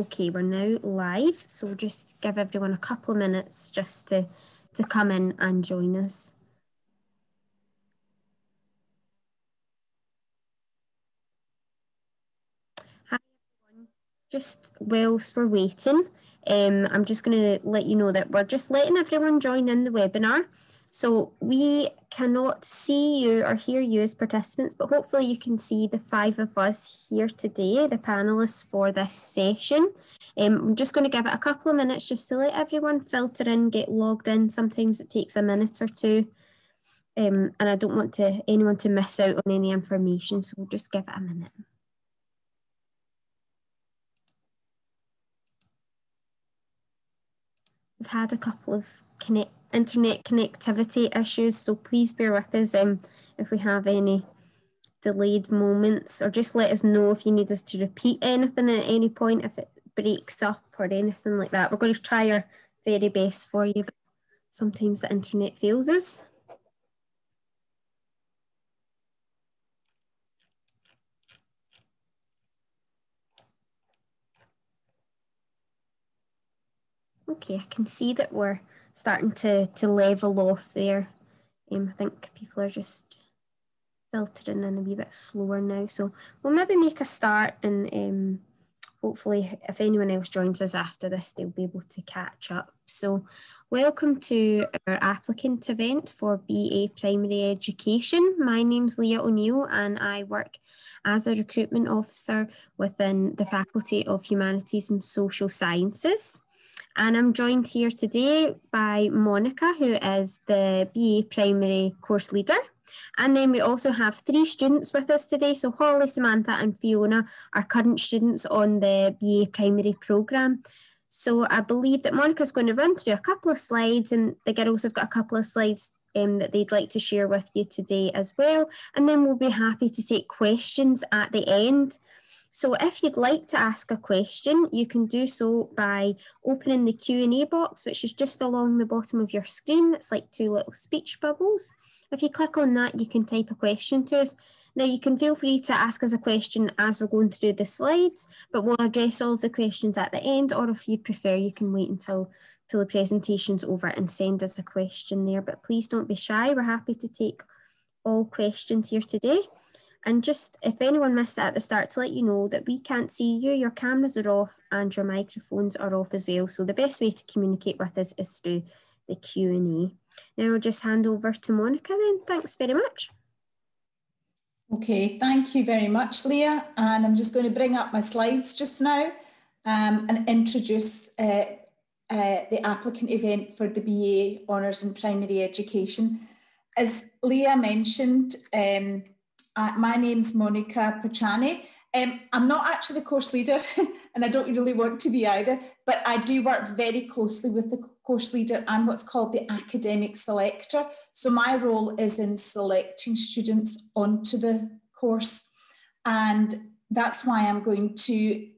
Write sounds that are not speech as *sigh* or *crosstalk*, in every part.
Okay, we're now live, so just give everyone a couple of minutes just to, to come in and join us. Hi everyone. Just whilst we're waiting, um, I'm just going to let you know that we're just letting everyone join in the webinar. So we cannot see you or hear you as participants, but hopefully you can see the five of us here today, the panelists for this session. Um, I'm just going to give it a couple of minutes just to let everyone filter in, get logged in. Sometimes it takes a minute or two. Um, and I don't want to anyone to miss out on any information, so we'll just give it a minute. We've had a couple of connect internet connectivity issues, so please bear with us um, if we have any delayed moments, or just let us know if you need us to repeat anything at any point, if it breaks up or anything like that. We're going to try our very best for you, but sometimes the internet fails us. Okay, I can see that we're starting to, to level off there. Um, I think people are just filtering in a wee bit slower now. So we'll maybe make a start and um, hopefully if anyone else joins us after this, they'll be able to catch up. So welcome to our applicant event for BA Primary Education. My name's Leah O'Neill and I work as a recruitment officer within the Faculty of Humanities and Social Sciences. And I'm joined here today by Monica, who is the BA Primary Course Leader. And then we also have three students with us today. So Holly, Samantha and Fiona are current students on the BA Primary programme. So I believe that Monica's going to run through a couple of slides and the girls have got a couple of slides um, that they'd like to share with you today as well. And then we'll be happy to take questions at the end. So if you'd like to ask a question, you can do so by opening the Q&A box, which is just along the bottom of your screen. It's like two little speech bubbles. If you click on that, you can type a question to us. Now you can feel free to ask us a question as we're going through the slides, but we'll address all of the questions at the end, or if you prefer, you can wait until, until the presentation's over and send us a question there. But please don't be shy, we're happy to take all questions here today. And just if anyone missed it at the start, to let you know that we can't see you, your cameras are off and your microphones are off as well. So the best way to communicate with us is through the Q&A. Now I'll just hand over to Monica then. Thanks very much. Okay, thank you very much, Leah. And I'm just going to bring up my slides just now um, and introduce uh, uh, the applicant event for the BA Honours in Primary Education. As Leah mentioned, um, uh, my name's Monica Porciani. Um, I'm not actually the course leader *laughs* and I don't really want to be either, but I do work very closely with the course leader and what's called the academic selector. So my role is in selecting students onto the course. And that's why I'm going to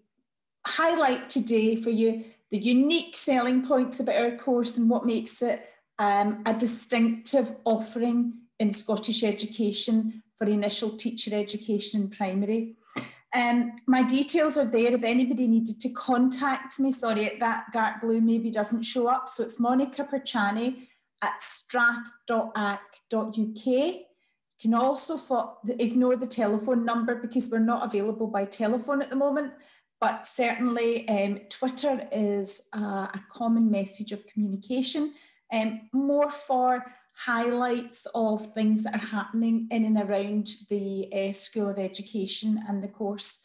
highlight today for you the unique selling points about our course and what makes it um, a distinctive offering in Scottish education for initial teacher education in primary. Um, my details are there if anybody needed to contact me. Sorry, that dark blue maybe doesn't show up. So it's Monica Porciani at strath.ac.uk. You can also ignore the telephone number because we're not available by telephone at the moment. But certainly, um, Twitter is a, a common message of communication, um, more for highlights of things that are happening in and around the uh, School of Education and the course.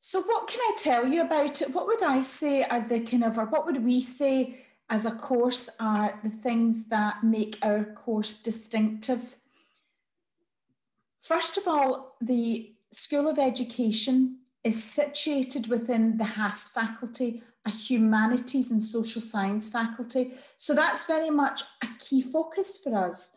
So what can I tell you about it? What would I say are the kind of, or what would we say as a course are the things that make our course distinctive? First of all, the School of Education is situated within the HASS faculty a humanities and social science faculty. So that's very much a key focus for us.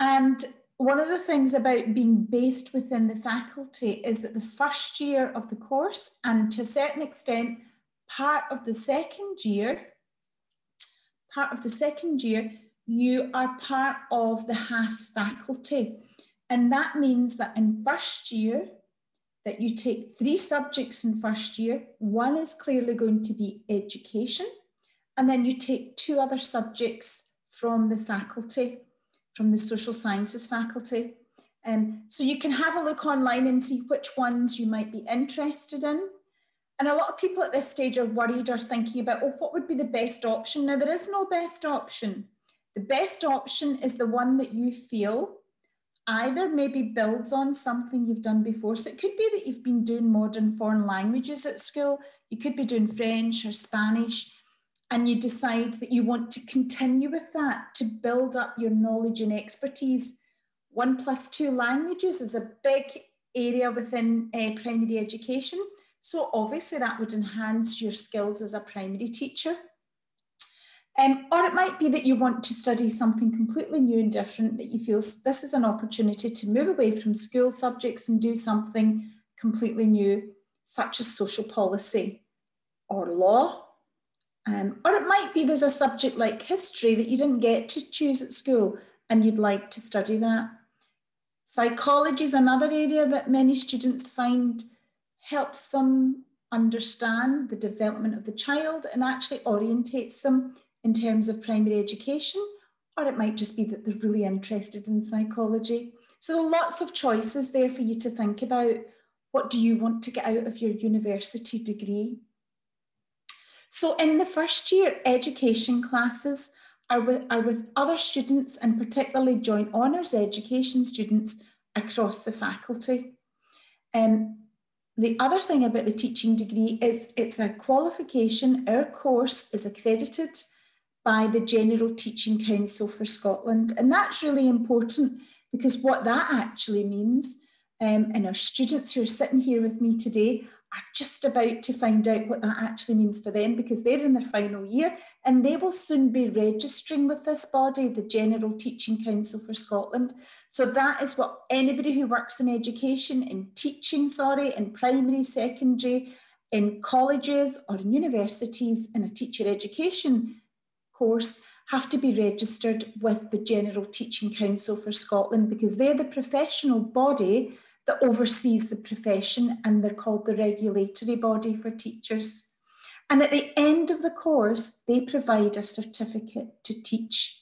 And one of the things about being based within the faculty is that the first year of the course, and to a certain extent, part of the second year, part of the second year, you are part of the HASS faculty. And that means that in first year, that you take three subjects in first year. One is clearly going to be education, and then you take two other subjects from the faculty, from the social sciences faculty. Um, so you can have a look online and see which ones you might be interested in. And a lot of people at this stage are worried or thinking about, oh, what would be the best option? Now, there is no best option. The best option is the one that you feel either maybe builds on something you've done before. So it could be that you've been doing modern foreign languages at school, you could be doing French or Spanish, and you decide that you want to continue with that to build up your knowledge and expertise. One plus two languages is a big area within uh, primary education. So obviously that would enhance your skills as a primary teacher. Um, or it might be that you want to study something completely new and different, that you feel this is an opportunity to move away from school subjects and do something completely new, such as social policy or law. Um, or it might be there's a subject like history that you didn't get to choose at school and you'd like to study that. Psychology is another area that many students find helps them understand the development of the child and actually orientates them in terms of primary education, or it might just be that they're really interested in psychology. So there are lots of choices there for you to think about. What do you want to get out of your university degree? So in the first year, education classes are with, are with other students and particularly joint honours education students across the faculty. Um, the other thing about the teaching degree is it's a qualification. Our course is accredited by the General Teaching Council for Scotland. And that's really important because what that actually means, um, and our students who are sitting here with me today are just about to find out what that actually means for them because they're in their final year and they will soon be registering with this body, the General Teaching Council for Scotland. So that is what anybody who works in education, in teaching, sorry, in primary, secondary, in colleges or in universities in a teacher education course have to be registered with the General Teaching Council for Scotland because they're the professional body that oversees the profession and they're called the regulatory body for teachers. And at the end of the course, they provide a certificate to teach.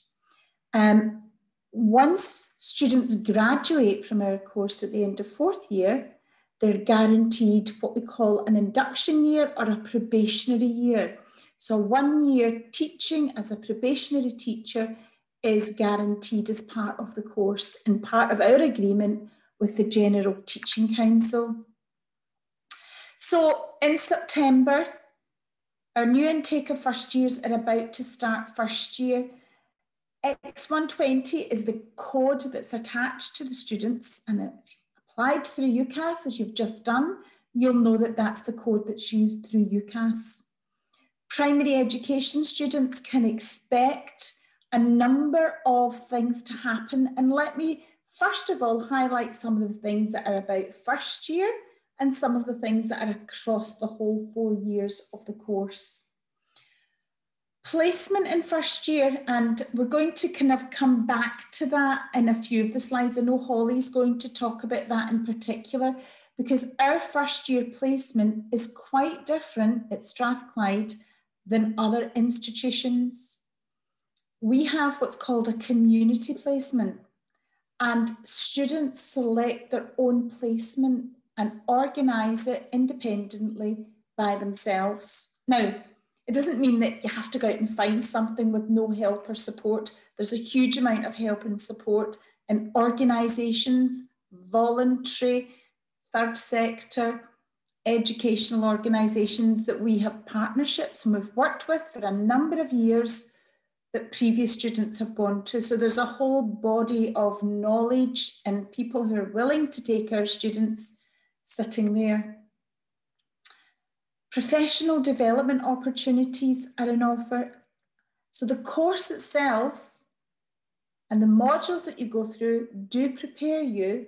Um, once students graduate from our course at the end of fourth year, they're guaranteed what we call an induction year or a probationary year. So one year teaching as a probationary teacher is guaranteed as part of the course and part of our agreement with the General Teaching Council. So in September, our new intake of first years are about to start first year. X120 is the code that's attached to the students and if applied through UCAS as you've just done, you'll know that that's the code that's used through UCAS primary education students can expect a number of things to happen. And let me first of all highlight some of the things that are about first year and some of the things that are across the whole four years of the course. Placement in first year, and we're going to kind of come back to that in a few of the slides. I know Holly's going to talk about that in particular, because our first year placement is quite different at Strathclyde than other institutions. We have what's called a community placement, and students select their own placement and organise it independently by themselves. Now, it doesn't mean that you have to go out and find something with no help or support. There's a huge amount of help and support in organisations, voluntary, third sector, educational organisations that we have partnerships and we've worked with for a number of years that previous students have gone to. So there's a whole body of knowledge and people who are willing to take our students sitting there. Professional development opportunities are an offer. So the course itself and the modules that you go through do prepare you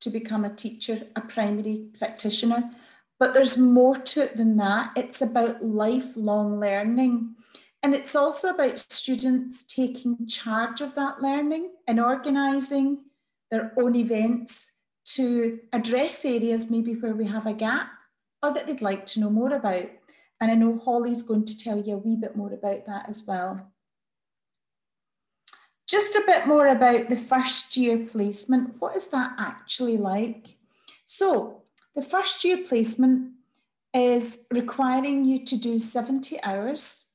to become a teacher, a primary practitioner. But there's more to it than that. It's about lifelong learning. And it's also about students taking charge of that learning and organising their own events to address areas maybe where we have a gap or that they'd like to know more about. And I know Holly's going to tell you a wee bit more about that as well. Just a bit more about the first year placement. What is that actually like? So the first year placement is requiring you to do 70 hours.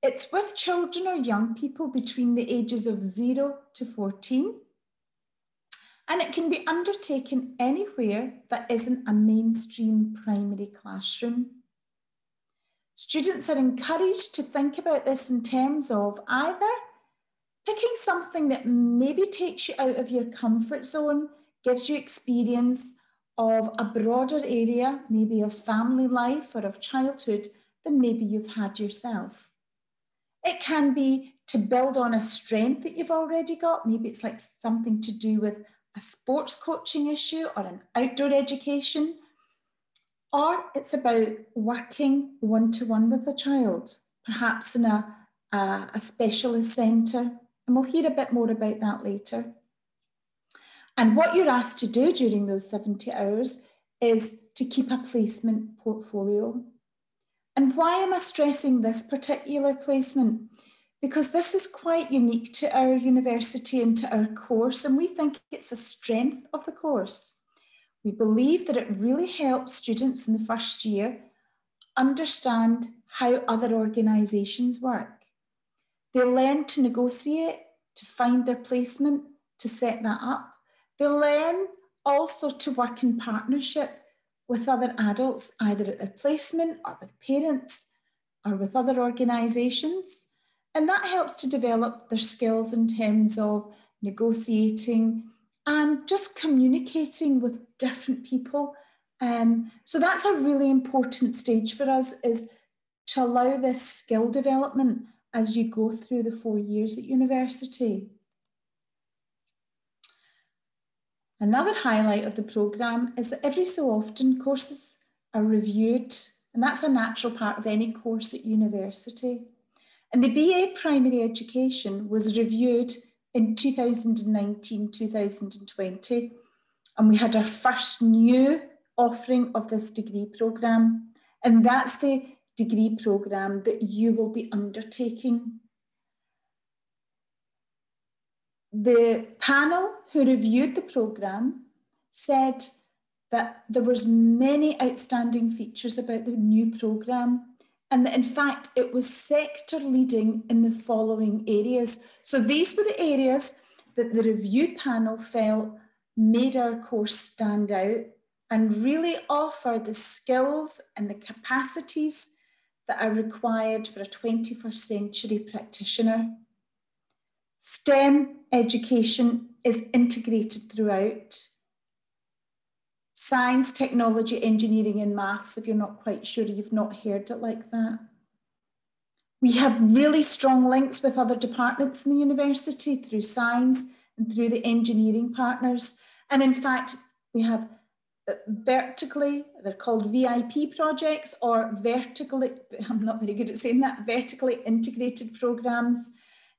It's with children or young people between the ages of zero to 14. And it can be undertaken anywhere that isn't a mainstream primary classroom. Students are encouraged to think about this in terms of either picking something that maybe takes you out of your comfort zone, gives you experience of a broader area, maybe of family life or of childhood, than maybe you've had yourself. It can be to build on a strength that you've already got. Maybe it's like something to do with a sports coaching issue or an outdoor education. Or it's about working one to one with a child, perhaps in a, a, a specialist centre. And we'll hear a bit more about that later. And what you're asked to do during those 70 hours is to keep a placement portfolio. And why am I stressing this particular placement? Because this is quite unique to our university and to our course, and we think it's a strength of the course. We believe that it really helps students in the first year understand how other organisations work. They learn to negotiate, to find their placement, to set that up. They learn also to work in partnership with other adults, either at their placement or with parents or with other organisations. And that helps to develop their skills in terms of negotiating and just communicating with different people. Um, so that's a really important stage for us is to allow this skill development as you go through the four years at university. Another highlight of the programme is that every so often courses are reviewed, and that's a natural part of any course at university. And the BA Primary Education was reviewed in 2019 2020, and we had our first new offering of this degree programme, and that's the degree programme that you will be undertaking the panel who reviewed the programme said that there was many outstanding features about the new programme and that in fact it was sector leading in the following areas. So these were the areas that the review panel felt made our course stand out and really offer the skills and the capacities that are required for a 21st century practitioner. STEM education is integrated throughout. Science, technology, engineering, and maths, if you're not quite sure, you've not heard it like that. We have really strong links with other departments in the university through science and through the engineering partners. And in fact, we have vertically, they're called VIP projects or vertically, I'm not very good at saying that, vertically integrated programs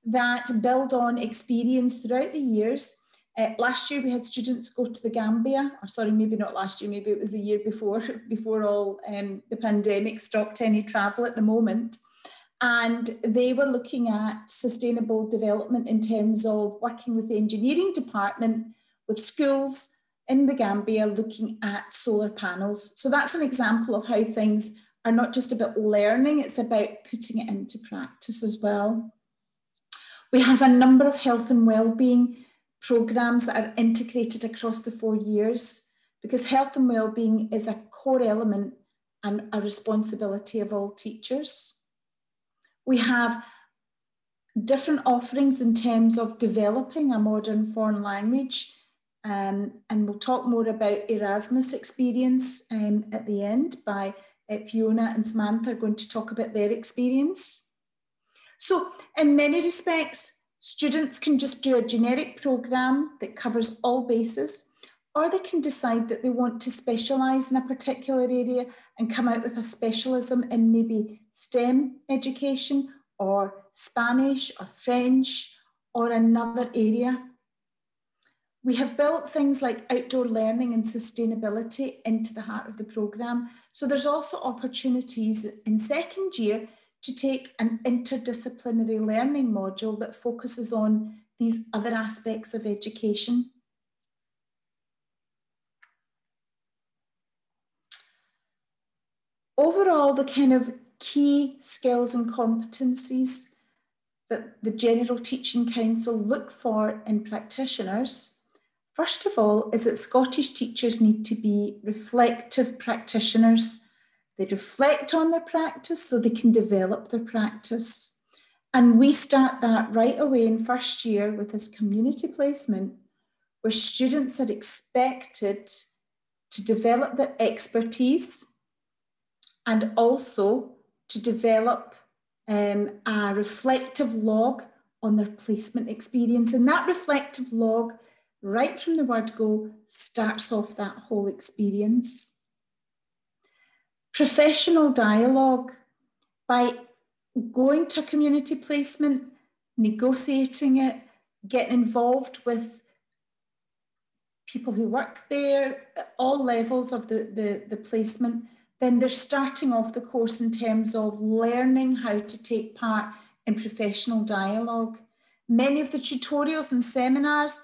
that build on experience throughout the years. Uh, last year we had students go to the Gambia, or sorry, maybe not last year, maybe it was the year before, *laughs* before all um, the pandemic stopped any travel at the moment. And they were looking at sustainable development in terms of working with the engineering department, with schools in the Gambia looking at solar panels. So that's an example of how things are not just about learning, it's about putting it into practice as well. We have a number of health and well-being programs that are integrated across the four years because health and well-being is a core element and a responsibility of all teachers. We have different offerings in terms of developing a modern foreign language. Um, and we'll talk more about Erasmus experience um, at the end by uh, Fiona and Samantha are going to talk about their experience. So in many respects, students can just do a generic programme that covers all bases, or they can decide that they want to specialise in a particular area and come out with a specialism in maybe STEM education or Spanish or French or another area. We have built things like outdoor learning and sustainability into the heart of the programme. So there's also opportunities in second year to take an interdisciplinary learning module that focuses on these other aspects of education. Overall, the kind of key skills and competencies that the General Teaching Council look for in practitioners, first of all, is that Scottish teachers need to be reflective practitioners. They reflect on their practice so they can develop their practice. And we start that right away in first year with this community placement, where students are expected to develop their expertise and also to develop um, a reflective log on their placement experience. And that reflective log, right from the word go, starts off that whole experience. Professional dialogue by going to a community placement, negotiating it, getting involved with people who work there at all levels of the, the, the placement then they're starting off the course in terms of learning how to take part in professional dialogue. Many of the tutorials and seminars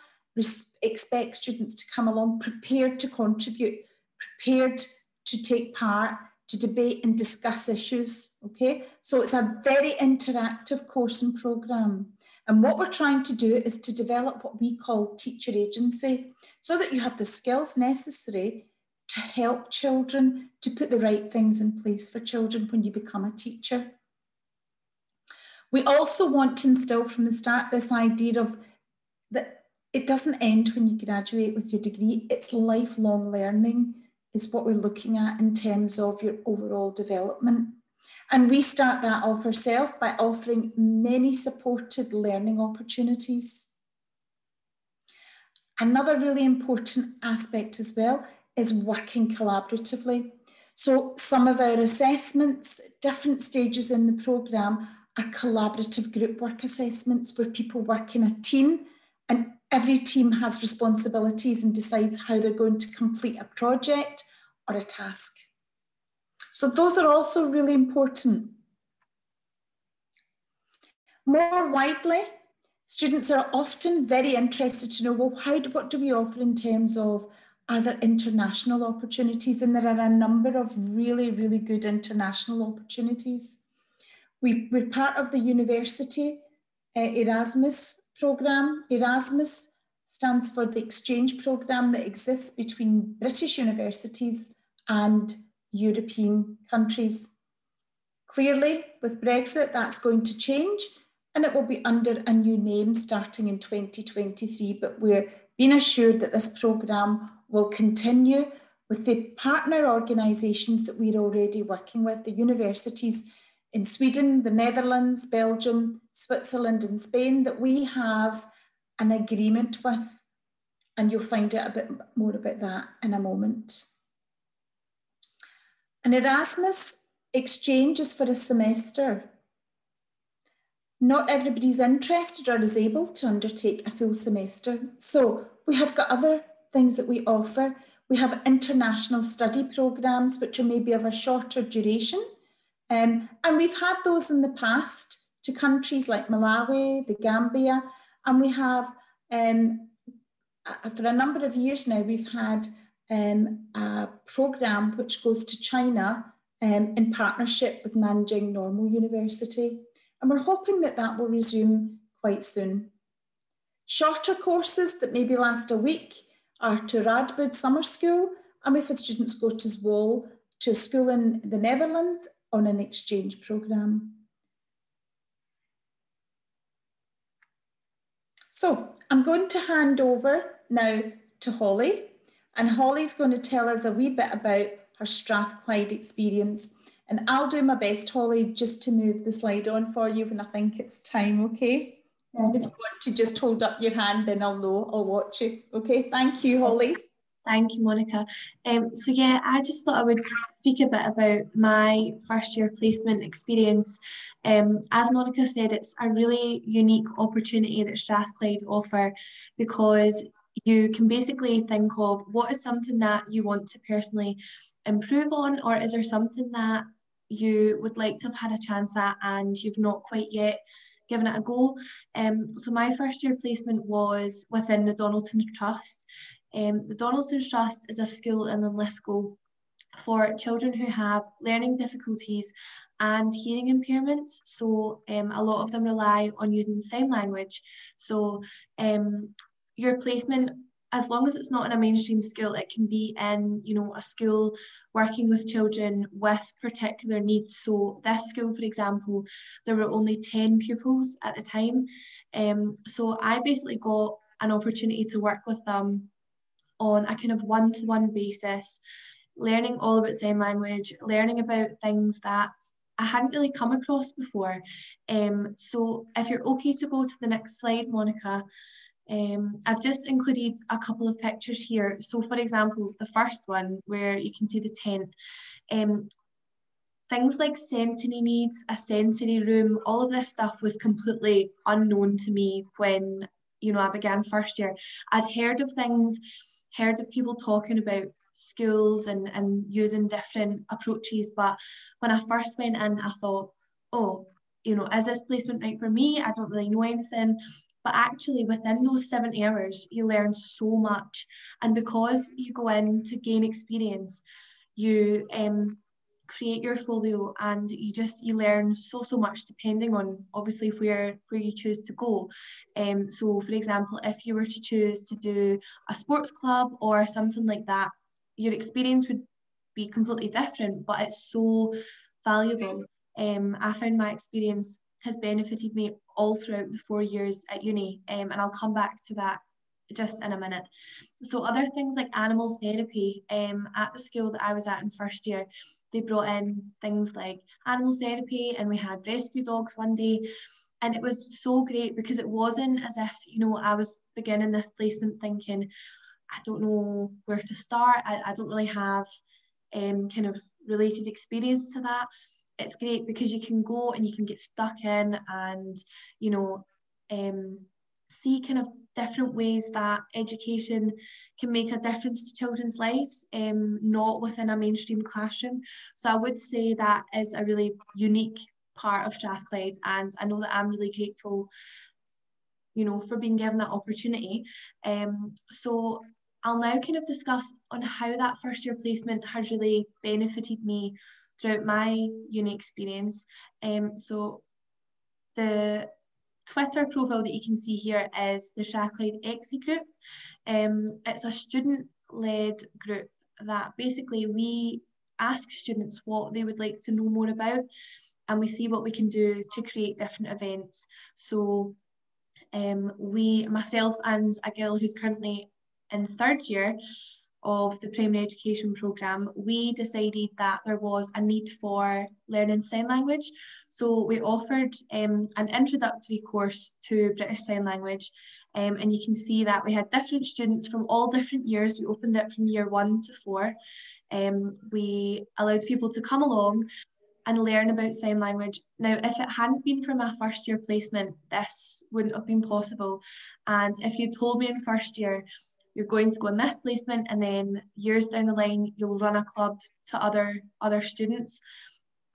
expect students to come along prepared to contribute, prepared to take part, to debate and discuss issues. Okay, so it's a very interactive course and programme. And what we're trying to do is to develop what we call teacher agency so that you have the skills necessary to help children, to put the right things in place for children when you become a teacher. We also want to instill from the start this idea of it doesn't end when you graduate with your degree, it's lifelong learning is what we're looking at in terms of your overall development. And we start that off ourselves by offering many supported learning opportunities. Another really important aspect as well is working collaboratively. So some of our assessments, different stages in the programme, are collaborative group work assessments where people work in a team and every team has responsibilities and decides how they're going to complete a project or a task. So those are also really important. More widely, students are often very interested to know, well, how do, what do we offer in terms of other international opportunities, and there are a number of really, really good international opportunities. We, we're part of the university uh, Erasmus program. Erasmus stands for the exchange program that exists between British universities and European countries. Clearly, with Brexit, that's going to change and it will be under a new name starting in 2023. But we're being assured that this programme will continue with the partner organisations that we're already working with, the universities in Sweden, the Netherlands, Belgium, Switzerland, and Spain that we have an agreement with. And you'll find out a bit more about that in a moment. An Erasmus exchange is for a semester. Not everybody's interested or is able to undertake a full semester. So we have got other things that we offer. We have international study programs, which are maybe of a shorter duration. Um, and we've had those in the past to countries like Malawi, the Gambia, and we have, um, for a number of years now, we've had um, a program which goes to China um, in partnership with Nanjing Normal University. And we're hoping that that will resume quite soon. Shorter courses that maybe last a week are to Radboud Summer School, and we've had students go to Zwolle to a school in the Netherlands on an exchange programme. So I'm going to hand over now to Holly, and Holly's going to tell us a wee bit about her Strathclyde experience. And I'll do my best, Holly, just to move the slide on for you when I think it's time, okay? And if you want to just hold up your hand, then I'll know, I'll watch you. Okay, thank you, Holly. Thank you, Monica. Um, so yeah, I just thought I would speak a bit about my first year placement experience. Um, as Monica said, it's a really unique opportunity that Strathclyde offer because you can basically think of what is something that you want to personally improve on, or is there something that you would like to have had a chance at and you've not quite yet given it a go. Um, so my first year placement was within the Donaldson Trust. Um, the Donaldson Trust is a school in Linlithgow for children who have learning difficulties and hearing impairments. So um, a lot of them rely on using the sign language. So um, your placement as long as it's not in a mainstream school, it can be in, you know, a school working with children with particular needs. So this school, for example, there were only 10 pupils at the time. Um, so I basically got an opportunity to work with them on a kind of one-to-one basis, learning all about sign language, learning about things that I hadn't really come across before. Um, so if you're okay to go to the next slide, Monica, um, I've just included a couple of pictures here. So for example, the first one where you can see the tent, um, things like sensory needs, a sensory room, all of this stuff was completely unknown to me when, you know, I began first year. I'd heard of things, heard of people talking about schools and, and using different approaches, but when I first went in, I thought, oh, you know, is this placement right for me? I don't really know anything. But actually, within those seven hours, you learn so much. And because you go in to gain experience, you um, create your folio and you just you learn so so much depending on obviously where where you choose to go um so for example if you were to choose to do a sports club or something like that your experience would be completely different but it's so valuable um i found my experience has benefited me all throughout the four years at uni, um, and I'll come back to that just in a minute. So other things like animal therapy um, at the school that I was at in first year, they brought in things like animal therapy and we had rescue dogs one day. And it was so great because it wasn't as if, you know, I was beginning this placement thinking, I don't know where to start. I, I don't really have um, kind of related experience to that it's great because you can go and you can get stuck in and you know um, see kind of different ways that education can make a difference to children's lives, um, not within a mainstream classroom. So I would say that is a really unique part of Strathclyde, and I know that I'm really grateful, you know, for being given that opportunity. Um, so I'll now kind of discuss on how that first year placement has really benefited me throughout my uni experience. Um, so the Twitter profile that you can see here is the Strathclyde EXI group. Um, it's a student-led group that basically we ask students what they would like to know more about and we see what we can do to create different events. So um, we, myself and a girl who's currently in third year, of the primary education programme, we decided that there was a need for learning sign language. So we offered um, an introductory course to British Sign Language. Um, and you can see that we had different students from all different years. We opened it from year one to four. Um, we allowed people to come along and learn about sign language. Now, if it hadn't been for my first year placement, this wouldn't have been possible. And if you told me in first year you're going to go in this placement and then years down the line you'll run a club to other other students.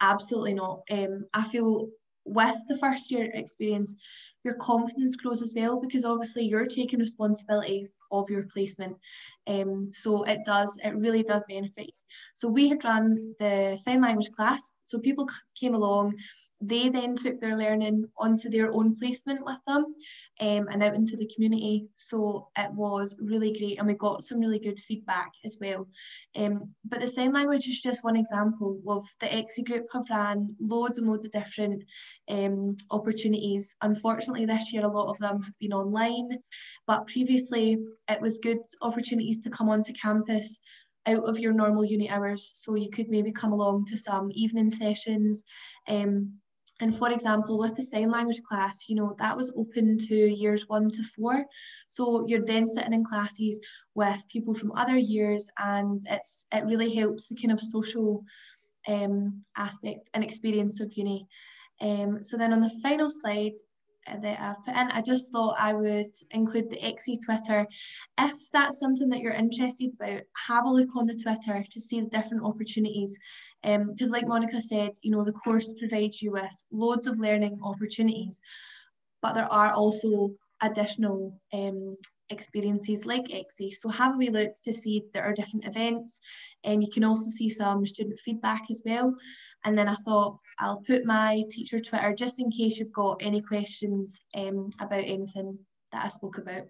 Absolutely not. Um, i feel with the first year experience your confidence grows as well because obviously you're taking responsibility of your placement. Um, so it does it really does benefit you. So we had run the sign language class so people came along they then took their learning onto their own placement with them um, and out into the community. So it was really great and we got some really good feedback as well. Um, but the sign language is just one example of the EXI group have ran loads and loads of different um, opportunities. Unfortunately this year a lot of them have been online, but previously it was good opportunities to come onto campus out of your normal uni hours so you could maybe come along to some evening sessions um, and for example, with the sign language class, you know, that was open to years one to four. So you're then sitting in classes with people from other years and it's it really helps the kind of social um, aspect and experience of uni. Um, so then on the final slide, that I've put in. I just thought I would include the XE Twitter. If that's something that you're interested about, have a look on the Twitter to see the different opportunities. Because, um, like Monica said, you know, the course provides you with loads of learning opportunities, but there are also additional um, experiences like XE. So have a wee look to see there are different events and you can also see some student feedback as well. And then I thought I'll put my teacher Twitter just in case you've got any questions um, about anything that I spoke about.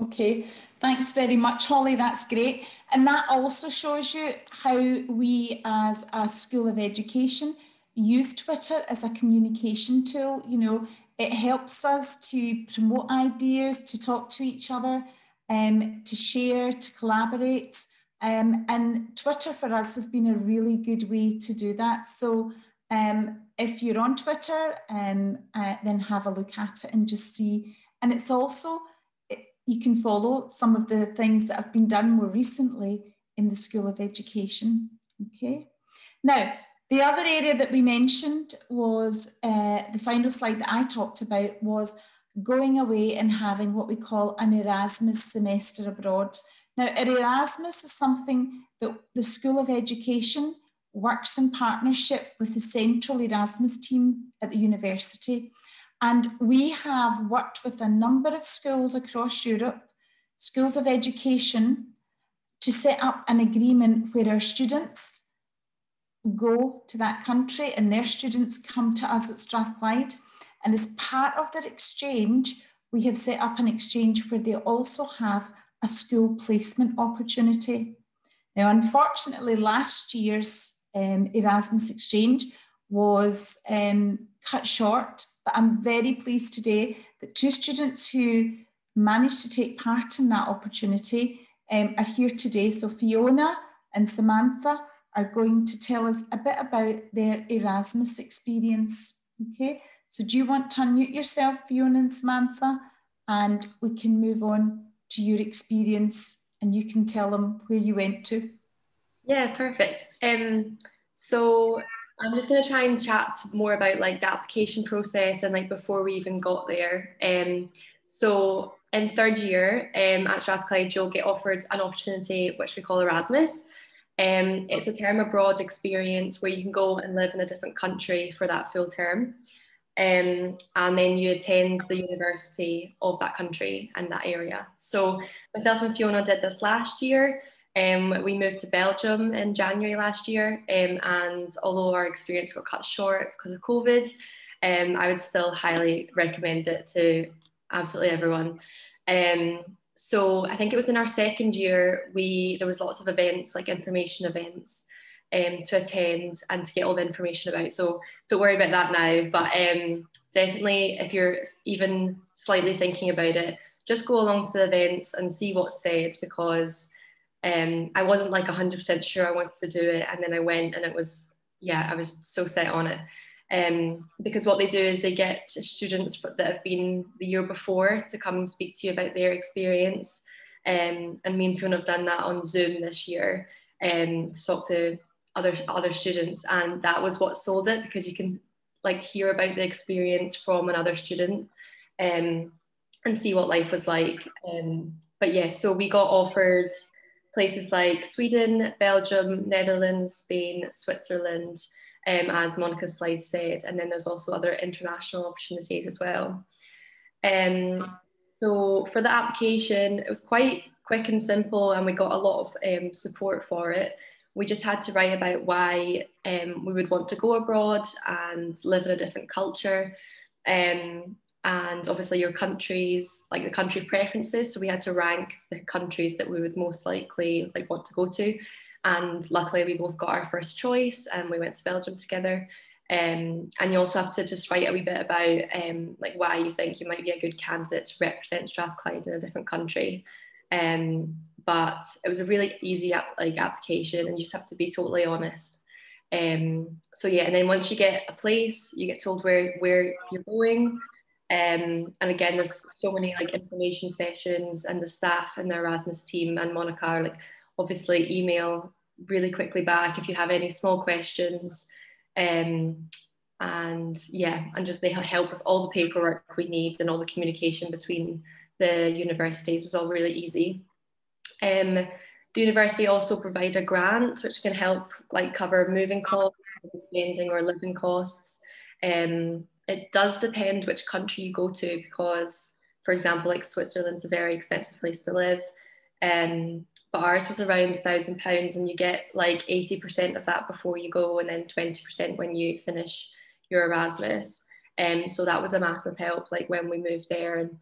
Okay, thanks very much, Holly. That's great. And that also shows you how we, as a School of Education, use Twitter as a communication tool. You know, it helps us to promote ideas, to talk to each other, um, to share, to collaborate. Um, and Twitter for us has been a really good way to do that. So um, if you're on Twitter, um, uh, then have a look at it and just see. And it's also, it, you can follow some of the things that have been done more recently in the School of Education. Okay. Now, the other area that we mentioned was uh, the final slide that I talked about was going away and having what we call an Erasmus semester abroad. Now, Erasmus is something that the School of Education works in partnership with the Central Erasmus team at the university. And we have worked with a number of schools across Europe, schools of education, to set up an agreement where our students go to that country and their students come to us at Strathclyde. And as part of their exchange, we have set up an exchange where they also have a school placement opportunity. Now, unfortunately, last year's um, Erasmus exchange was um, cut short, but I'm very pleased today that two students who managed to take part in that opportunity um, are here today. So Fiona and Samantha are going to tell us a bit about their Erasmus experience. Okay, so do you want to unmute yourself, Fiona and Samantha, and we can move on to your experience and you can tell them where you went to. Yeah, perfect. Um, so I'm just going to try and chat more about like the application process and like before we even got there. Um, so in third year um, at Strathclyde, you'll get offered an opportunity which we call Erasmus. Um, it's a term abroad experience where you can go and live in a different country for that full term. Um, and then you attend the university of that country and that area. So myself and Fiona did this last year. Um, we moved to Belgium in January last year, um, and although our experience got cut short because of COVID, um, I would still highly recommend it to absolutely everyone. Um, so I think it was in our second year, we there was lots of events like information events um, to attend and to get all the information about. So don't worry about that now. But um, definitely, if you're even slightly thinking about it, just go along to the events and see what's said because um, I wasn't like 100% sure I wanted to do it. And then I went and it was, yeah, I was so set on it. Um, because what they do is they get students that have been the year before to come and speak to you about their experience. Um, and me and Fiona have done that on Zoom this year um, to talk to other other students, and that was what sold it because you can like hear about the experience from another student um, and see what life was like. Um, but yeah, so we got offered places like Sweden, Belgium, Netherlands, Spain, Switzerland, um, as Monica's slide said, and then there's also other international opportunities as well. Um, so for the application, it was quite quick and simple, and we got a lot of um, support for it. We just had to write about why um, we would want to go abroad and live in a different culture. Um, and obviously your countries, like the country preferences. So we had to rank the countries that we would most likely like want to go to. And luckily, we both got our first choice and we went to Belgium together. Um, and you also have to just write a wee bit about um, like why you think you might be a good candidate to represent Strathclyde in a different country. Um, but it was a really easy app, like application, and you just have to be totally honest. Um, so yeah, and then once you get a place, you get told where where you're going. Um, and again, there's so many like information sessions, and the staff and the Erasmus team and Monica are like obviously email really quickly back if you have any small questions. Um, and yeah, and just they help with all the paperwork we need and all the communication between the universities was all really easy. Um, the university also provide a grant which can help like cover moving costs, spending or living costs. Um, it does depend which country you go to because, for example, like Switzerland's a very expensive place to live. Um, but ours was around a thousand pounds and you get like 80% of that before you go and then 20% when you finish your Erasmus. Um, so that was a massive help, like when we moved there and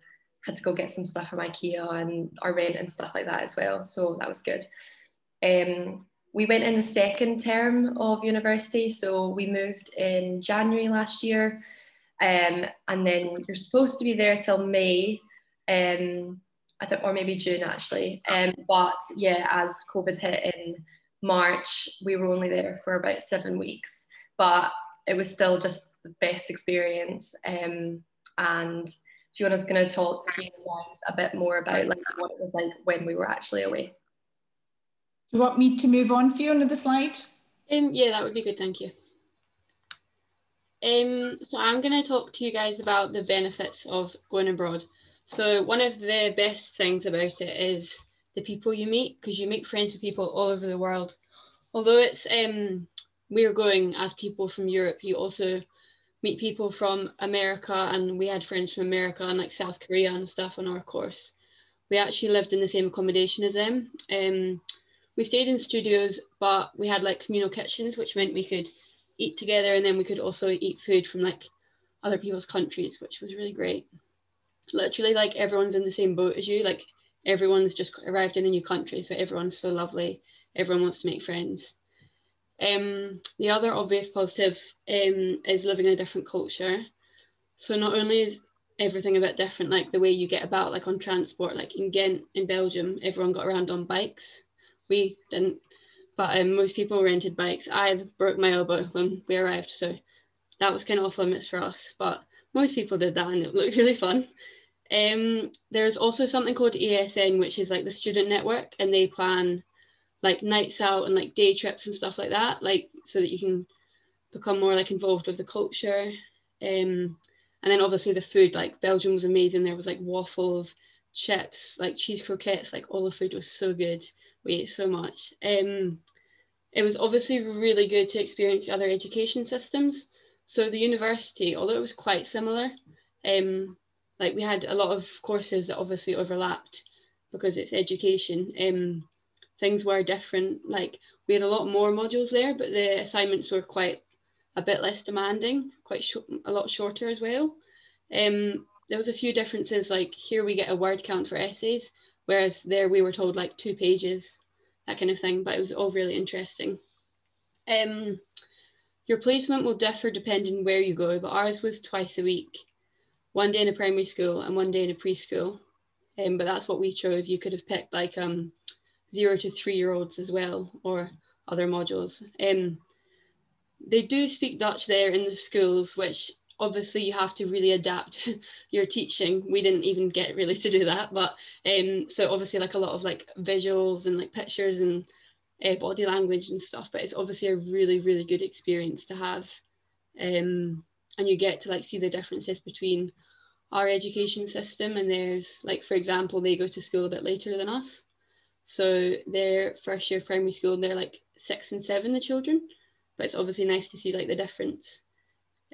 had to go get some stuff from IKEA and our rent and stuff like that as well. So that was good. Um, we went in the second term of university, so we moved in January last year, um, and then you're supposed to be there till May, um, I think, or maybe June actually. Um, but yeah, as COVID hit in March, we were only there for about seven weeks, but it was still just the best experience. Um, and Fiona's going to talk to you guys a bit more about like what it was like when we were actually away. Do you want me to move on, Fiona, the slide? Um, yeah, that would be good, thank you. Um, so I'm going to talk to you guys about the benefits of going abroad. So one of the best things about it is the people you meet because you make friends with people all over the world. Although it's um, we're going as people from Europe, you also meet people from America, and we had friends from America and like South Korea and stuff on our course. We actually lived in the same accommodation as them. Um, we stayed in studios, but we had like communal kitchens, which meant we could eat together, and then we could also eat food from like other people's countries, which was really great. Literally, like everyone's in the same boat as you. Like everyone's just arrived in a new country, so everyone's so lovely. Everyone wants to make friends. Um, the other obvious positive um, is living in a different culture. So not only is everything a bit different, like the way you get about, like on transport, like in Ghent in Belgium, everyone got around on bikes. We didn't, but um, most people rented bikes. I broke my elbow when we arrived, so that was kind of off limits for us. But most people did that, and it looked *laughs* really fun. Um, there's also something called ESN, which is like the student network, and they plan like nights out and like day trips and stuff like that, like so that you can become more like involved with the culture. Um, and then obviously the food, like Belgium was amazing. There was like waffles, chips, like cheese croquettes, like all the food was so good. We ate so much. Um, it was obviously really good to experience the other education systems. So the university, although it was quite similar, um, like we had a lot of courses that obviously overlapped because it's education. Um, things were different. Like we had a lot more modules there, but the assignments were quite a bit less demanding, quite a lot shorter as well. Um, there was a few differences. Like here we get a word count for essays, whereas there we were told like two pages, that kind of thing. But it was all really interesting. Um, your placement will differ depending where you go, but ours was twice a week, one day in a primary school and one day in a preschool. Um, but that's what we chose. You could have picked like um, zero to three year olds as well, or other modules. Um, they do speak Dutch there in the schools, which obviously you have to really adapt *laughs* your teaching. We didn't even get really to do that, but um, so obviously like a lot of like visuals and like pictures and uh, body language and stuff. But it's obviously a really really good experience to have, um, and you get to like see the differences between our education system and theirs. Like for example, they go to school a bit later than us, so their first year of primary school, and they're like six and seven, the children. But it's obviously nice to see like the difference.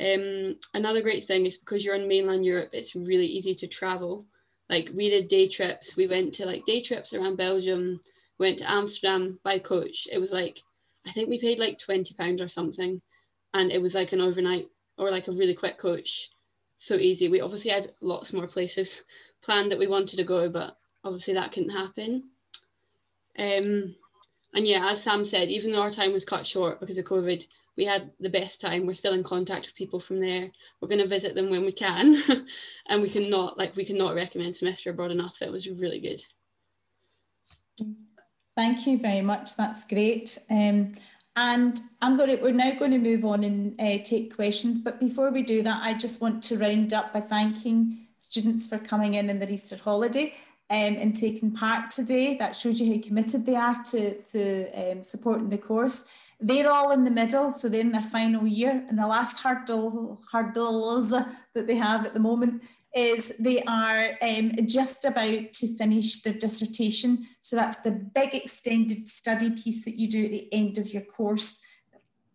Um, another great thing is because you're in mainland Europe, it's really easy to travel. Like we did day trips. We went to like day trips around Belgium, went to Amsterdam by coach. It was like, I think we paid like 20 pounds or something. And it was like an overnight or like a really quick coach. So easy. We obviously had lots more places *laughs* planned that we wanted to go, but obviously that couldn't happen. Um, and yeah, as Sam said, even though our time was cut short because of COVID, we had the best time. We're still in contact with people from there. We're going to visit them when we can, *laughs* and we cannot like we cannot recommend semester abroad enough. It was really good. Thank you very much. That's great. Um, and I'm going to, we're now going to move on and uh, take questions. But before we do that, I just want to round up by thanking students for coming in in the Easter holiday um, and taking part today. That shows you how committed they are to, to um, supporting the course. They're all in the middle, so they're in their final year. And the last hurdle, hurdles that they have at the moment is they are um, just about to finish their dissertation. So that's the big extended study piece that you do at the end of your course.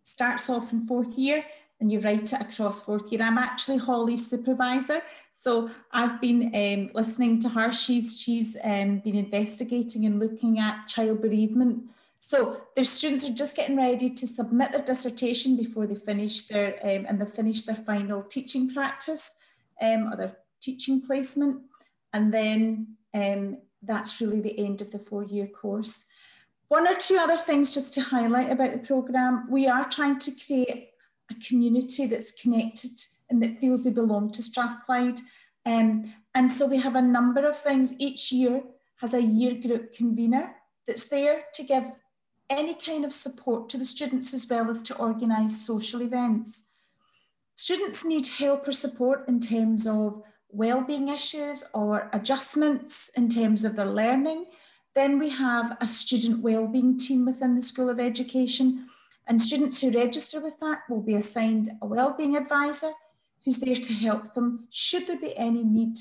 Starts off in fourth year and you write it across fourth year. I'm actually Holly's supervisor, so I've been um, listening to her. She's she's um, been investigating and looking at child bereavement so their students are just getting ready to submit their dissertation before they finish their um, and they finish their final teaching practice um, or their teaching placement, and then um, that's really the end of the four-year course. One or two other things just to highlight about the programme. We are trying to create a community that's connected and that feels they belong to Strathclyde. Um, and so we have a number of things. Each year has a year group convener that's there to give any kind of support to the students as well as to organise social events. Students need help or support in terms of wellbeing issues or adjustments in terms of their learning. Then we have a student wellbeing team within the School of Education and students who register with that will be assigned a wellbeing advisor who's there to help them should there be any need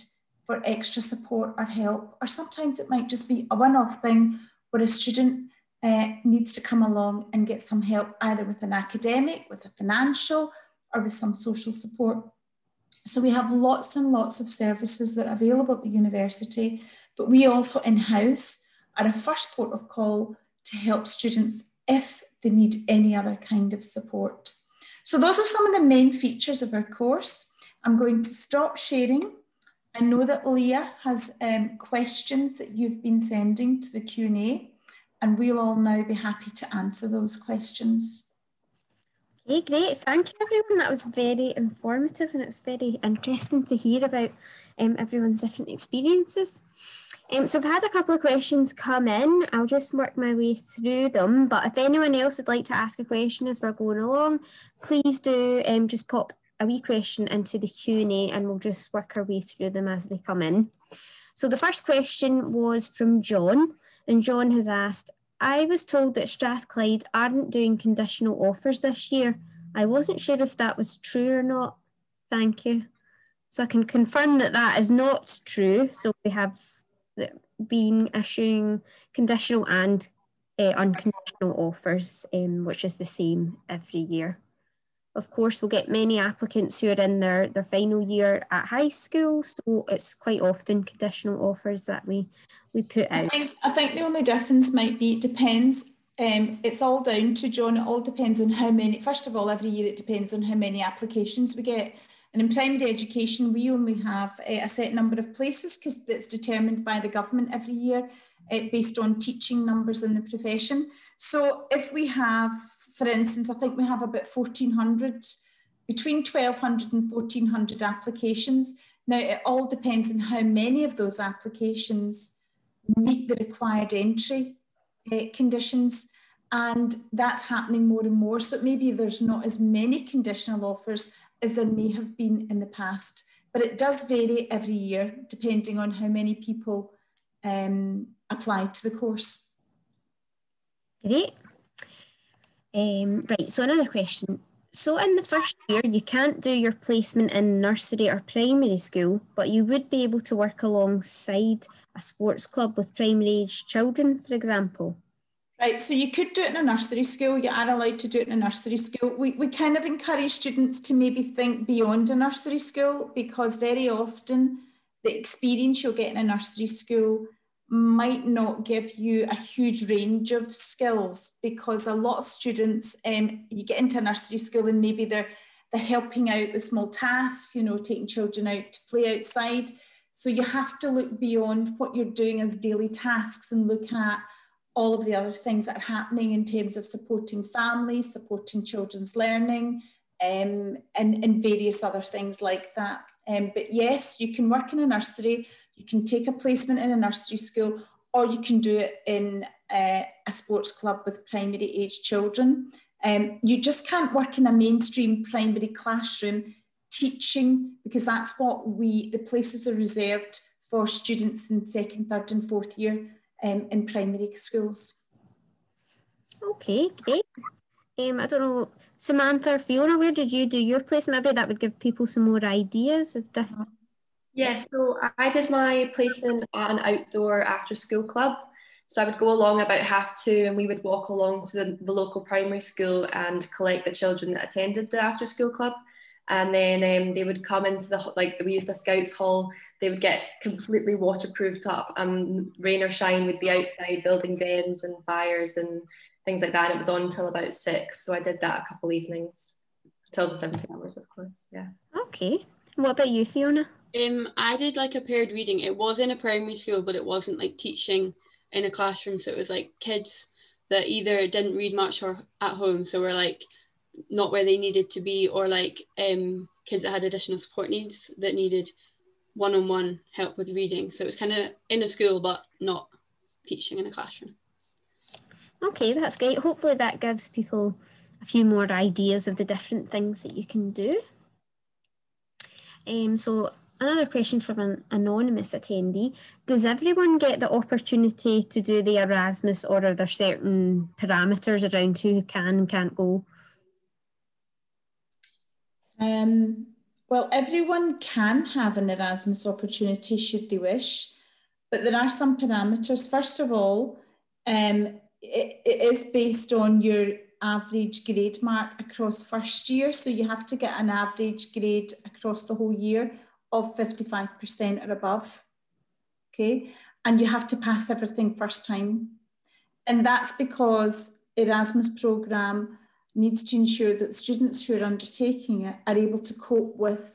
for extra support or help or sometimes it might just be a one-off thing where a student uh, needs to come along and get some help either with an academic, with a financial, or with some social support. So we have lots and lots of services that are available at the university, but we also in-house are a first port of call to help students if they need any other kind of support. So those are some of the main features of our course. I'm going to stop sharing. I know that Leah has um, questions that you've been sending to the Q&A and we'll all now be happy to answer those questions. Okay, great. Thank you, everyone. That was very informative and it was very interesting to hear about um, everyone's different experiences. Um, so I've had a couple of questions come in. I'll just work my way through them. But if anyone else would like to ask a question as we're going along, please do um, just pop a wee question into the Q&A and we'll just work our way through them as they come in. So the first question was from John, and John has asked, I was told that Strathclyde aren't doing conditional offers this year. I wasn't sure if that was true or not. Thank you. So I can confirm that that is not true. So we have been issuing conditional and uh, unconditional offers, um, which is the same every year. Of course, we'll get many applicants who are in their, their final year at high school, so it's quite often conditional offers that we, we put out. I think, I think the only difference might be it depends. Um, it's all down to John. It all depends on how many. First of all, every year it depends on how many applications we get. And in primary education, we only have a, a set number of places because it's determined by the government every year uh, based on teaching numbers in the profession. So if we have for instance, I think we have about 1,400, between 1,200 and 1,400 applications. Now, it all depends on how many of those applications meet the required entry uh, conditions. And that's happening more and more. So maybe there's not as many conditional offers as there may have been in the past. But it does vary every year, depending on how many people um, apply to the course. Great. Um, right, so another question. So in the first year, you can't do your placement in nursery or primary school, but you would be able to work alongside a sports club with primary age children, for example. Right, so you could do it in a nursery school, you are allowed to do it in a nursery school. We, we kind of encourage students to maybe think beyond a nursery school because very often the experience you'll get in a nursery school might not give you a huge range of skills because a lot of students, um, you get into a nursery school and maybe they're they're helping out with small tasks, you know, taking children out to play outside. So you have to look beyond what you're doing as daily tasks and look at all of the other things that are happening in terms of supporting families, supporting children's learning, um, and, and various other things like that. Um, but yes, you can work in a nursery you can take a placement in a nursery school or you can do it in uh, a sports club with primary age children. Um, you just can't work in a mainstream primary classroom teaching because that's what we, the places are reserved for students in second, third and fourth year um, in primary schools. Okay, great. Um, I don't know, Samantha or Fiona, where did you do your place? Maybe that would give people some more ideas of different. Yeah, so I did my placement at an outdoor after school club. So I would go along about half two and we would walk along to the, the local primary school and collect the children that attended the after school club. And then um, they would come into the, like we used the scouts hall, they would get completely waterproofed up. Um, rain or shine would be outside building dens and fires and things like that. And it was on until about six. So I did that a couple evenings till the 70 hours, of course. Yeah. Okay. What about you, Fiona? Um, I did like a paired reading. It was in a primary school, but it wasn't like teaching in a classroom. So it was like kids that either didn't read much or at home, so were like not where they needed to be, or like um, kids that had additional support needs that needed one-on-one help with reading. So it was kind of in a school, but not teaching in a classroom. Okay, that's great. Hopefully that gives people a few more ideas of the different things that you can do. Um, so another question from an anonymous attendee. Does everyone get the opportunity to do the Erasmus or are there certain parameters around who can and can't go? Um, well, everyone can have an Erasmus opportunity should they wish, but there are some parameters. First of all, um, it, it is based on your average grade mark across first year. So you have to get an average grade across the whole year of 55% or above. Okay. And you have to pass everything first time. And that's because Erasmus programme needs to ensure that students who are undertaking it are able to cope with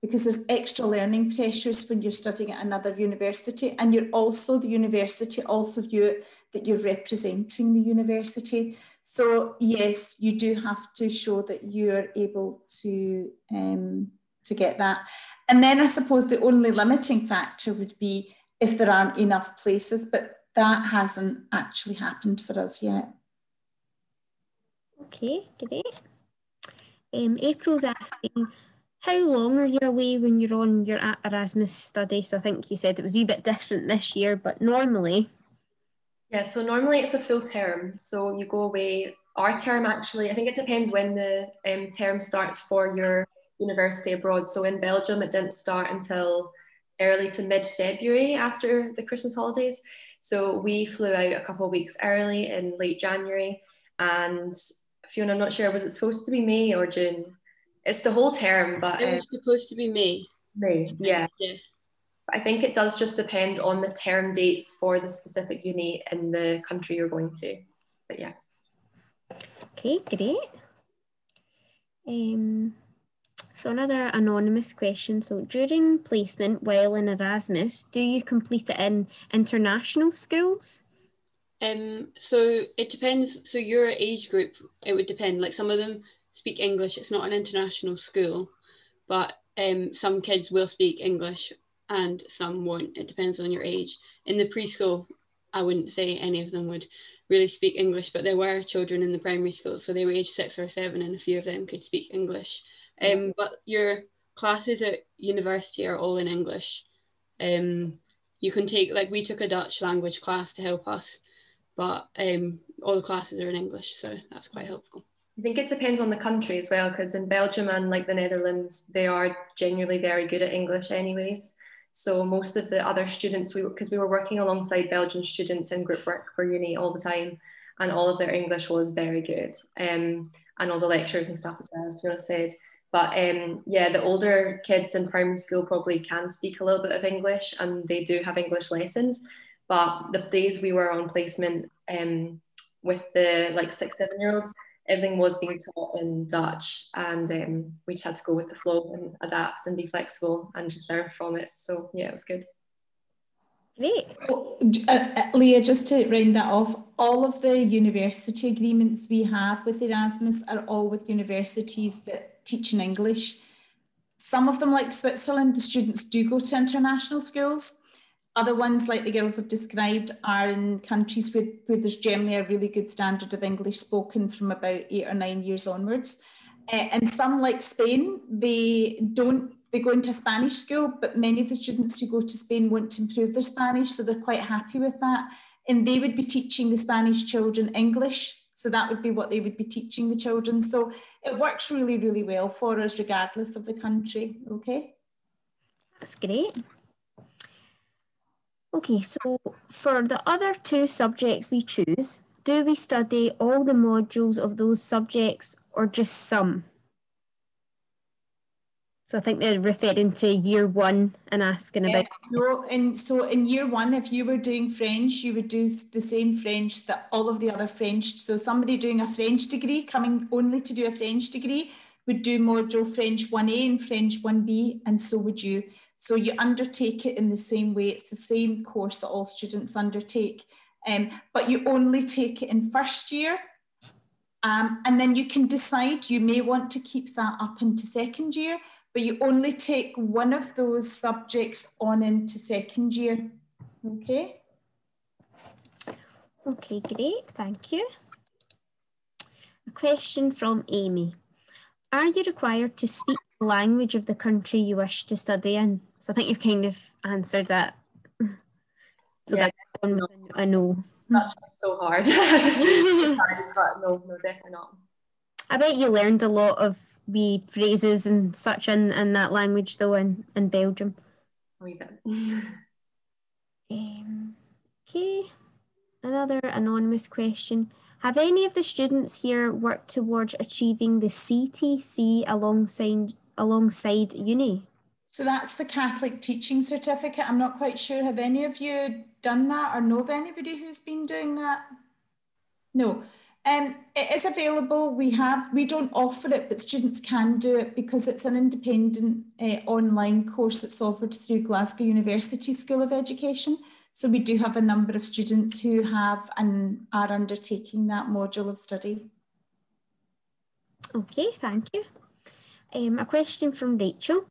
because there's extra learning pressures when you're studying at another university and you're also the university also view it that you're representing the university. So yes, you do have to show that you're able to um, to get that. And then I suppose the only limiting factor would be if there aren't enough places, but that hasn't actually happened for us yet. Okay, great. Um, April's asking, how long are you away when you're on your Erasmus study? So I think you said it was a wee bit different this year, but normally yeah, so normally it's a full term. So you go away. Our term actually, I think it depends when the um, term starts for your university abroad. So in Belgium, it didn't start until early to mid February after the Christmas holidays. So we flew out a couple of weeks early in late January. And Fiona, I'm not sure, was it supposed to be May or June? It's the whole term, but it was um, supposed to be May. May, yeah. yeah. I think it does just depend on the term dates for the specific uni in the country you're going to. But yeah. Okay, great. Um, so another anonymous question. So during placement while in Erasmus, do you complete it in international schools? Um, so it depends. So your age group, it would depend. Like some of them speak English. It's not an international school, but um, some kids will speak English and some won't. It depends on your age. In the preschool, I wouldn't say any of them would really speak English, but there were children in the primary school, so they were age six or seven, and a few of them could speak English. Um, but your classes at university are all in English. Um, you can take like we took a Dutch language class to help us, but um, all the classes are in English, so that's quite helpful. I think it depends on the country as well, because in Belgium and like the Netherlands, they are generally very good at English, anyways. So most of the other students, we because we were working alongside Belgian students in group work for uni all the time, and all of their English was very good, um, and all the lectures and stuff as well as Fiona said. But um, yeah, the older kids in primary school probably can speak a little bit of English, and they do have English lessons. But the days we were on placement um, with the like six, seven year olds, everything was being taught in Dutch, and um, we just had to go with the flow and adapt and be flexible and just learn from it. So yeah, it was good. Great. Oh, uh, uh, Leah, just to round that off, all of the university agreements we have with Erasmus are all with universities that teach in English. Some of them, like Switzerland, the students do go to international schools. Other ones, like the girls have described, are in countries where, where there's generally a really good standard of English spoken from about eight or nine years onwards. Uh, and some, like Spain, they don't they go into a Spanish school, but many of the students who go to Spain want to improve their Spanish, so they're quite happy with that. And they would be teaching the Spanish children English. So that would be what they would be teaching the children. So it works really, really well for us, regardless of the country. Okay. That's great. Okay, so for the other two subjects we choose, do we study all the modules of those subjects or just some? So I think they're referring to year one and asking yeah, about. No, and so in year one, if you were doing French, you would do the same French that all of the other French. So somebody doing a French degree, coming only to do a French degree, would do module French 1A and French 1B, and so would you. So you undertake it in the same way. It's the same course that all students undertake, um, but you only take it in first year. Um, and then you can decide you may want to keep that up into second year but you only take one of those subjects on into second year. Okay? Okay, great, thank you. A question from Amy. Are you required to speak the language of the country you wish to study in? So I think you've kind of answered that. *laughs* So yeah, that's a no. That's so hard. *laughs* *laughs* but no, no, definitely not. I bet you learned a lot of wee phrases and such in, in that language though in, in Belgium. A wee bit. um, okay, another anonymous question. Have any of the students here worked towards achieving the CTC alongside alongside uni? So that's the Catholic Teaching Certificate. I'm not quite sure. Have any of you done that or know of anybody who's been doing that? No. Um, it is available. We have, we don't offer it, but students can do it because it's an independent uh, online course that's offered through Glasgow University School of Education. So we do have a number of students who have and are undertaking that module of study. Okay, thank you. Um, a question from Rachel.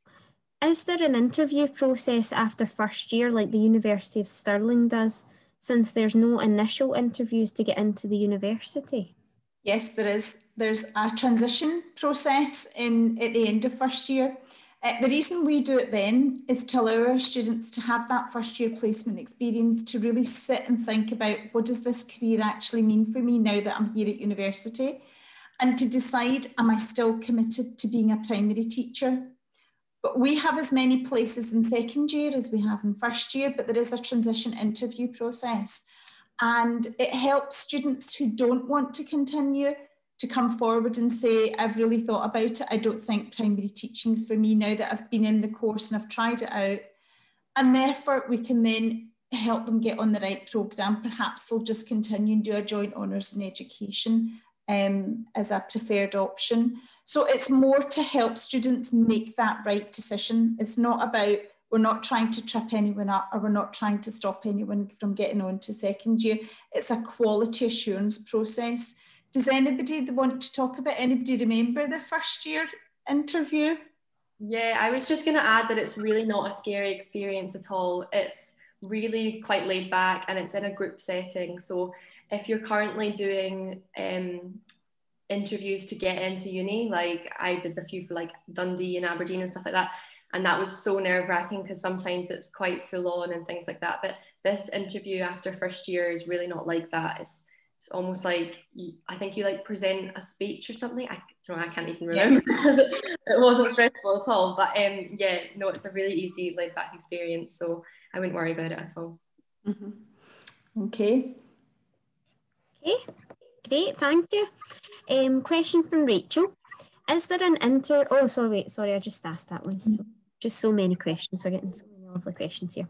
Is there an interview process after first year like the University of Stirling does? since there's no initial interviews to get into the university? Yes, there is. There's a transition process in at the end of first year. Uh, the reason we do it then is to allow our students to have that first year placement experience to really sit and think about what does this career actually mean for me now that I'm here at university and to decide am I still committed to being a primary teacher but we have as many places in second year as we have in first year, but there is a transition interview process. And it helps students who don't want to continue to come forward and say, I've really thought about it. I don't think primary teaching's for me now that I've been in the course and I've tried it out. And therefore, we can then help them get on the right programme. Perhaps they'll just continue and do a joint honours in education um, as a preferred option. So it's more to help students make that right decision. It's not about we're not trying to trip anyone up or we're not trying to stop anyone from getting on to second year. It's a quality assurance process. Does anybody want to talk about anybody remember their first year interview? Yeah, I was just going to add that it's really not a scary experience at all. It's really quite laid back and it's in a group setting. So if you're currently doing um, interviews to get into uni, like I did a few for like Dundee and Aberdeen and stuff like that, and that was so nerve wracking because sometimes it's quite full on and things like that. But this interview after first year is really not like that. It's it's almost like you, I think you like present a speech or something. I know, I can't even remember because *laughs* it, it, wasn't stressful at all. But um, yeah, no, it's a really easy laid back experience, so I wouldn't worry about it at all. Mm-hmm. Okay, Okay, great, thank you. Um, question from Rachel. Is there an inter, oh, sorry, wait, sorry, I just asked that one. So, just so many questions, we're getting so many lovely questions here.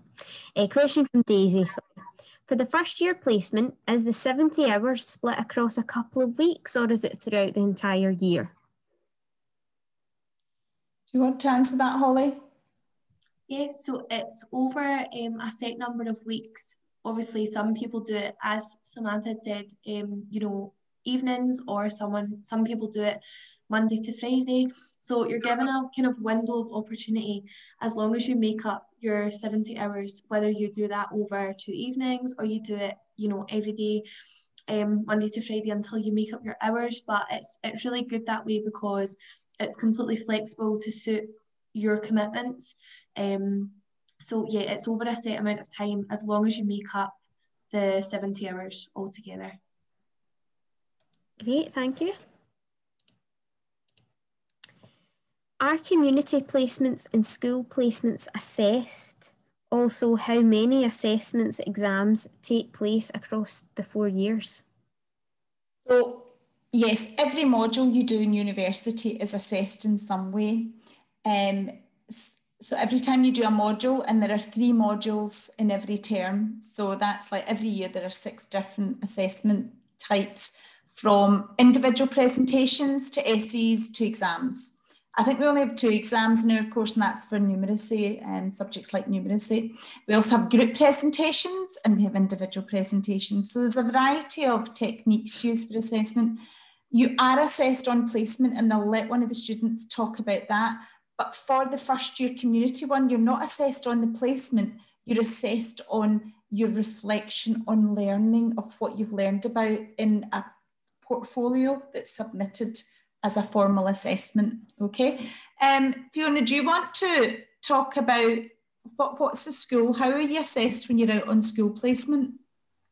A question from Daisy, sorry. For the first year placement, is the 70 hours split across a couple of weeks or is it throughout the entire year? Do you want to answer that, Holly? Yes, so it's over um, a set number of weeks obviously some people do it as Samantha said, um, you know, evenings or someone some people do it Monday to Friday. So you're given a kind of window of opportunity as long as you make up your 70 hours, whether you do that over two evenings or you do it, you know, every day. Um, Monday to Friday until you make up your hours, but it's it's really good that way because it's completely flexible to suit your commitments. Um, so yeah, it's over a set amount of time as long as you make up the 70 hours altogether. Great, thank you. Are community placements and school placements assessed? Also, how many assessments exams take place across the four years? So, yes, every module you do in university is assessed in some way. Um, so every time you do a module, and there are three modules in every term, so that's like every year there are six different assessment types from individual presentations to essays to exams. I think we only have two exams in our course, and that's for numeracy and subjects like numeracy. We also have group presentations and we have individual presentations. So there's a variety of techniques used for assessment. You are assessed on placement, and I'll let one of the students talk about that. But for the first year community one, you're not assessed on the placement, you're assessed on your reflection on learning of what you've learned about in a portfolio that's submitted as a formal assessment. Okay. Um, Fiona, do you want to talk about what, what's the school? How are you assessed when you're out on school placement?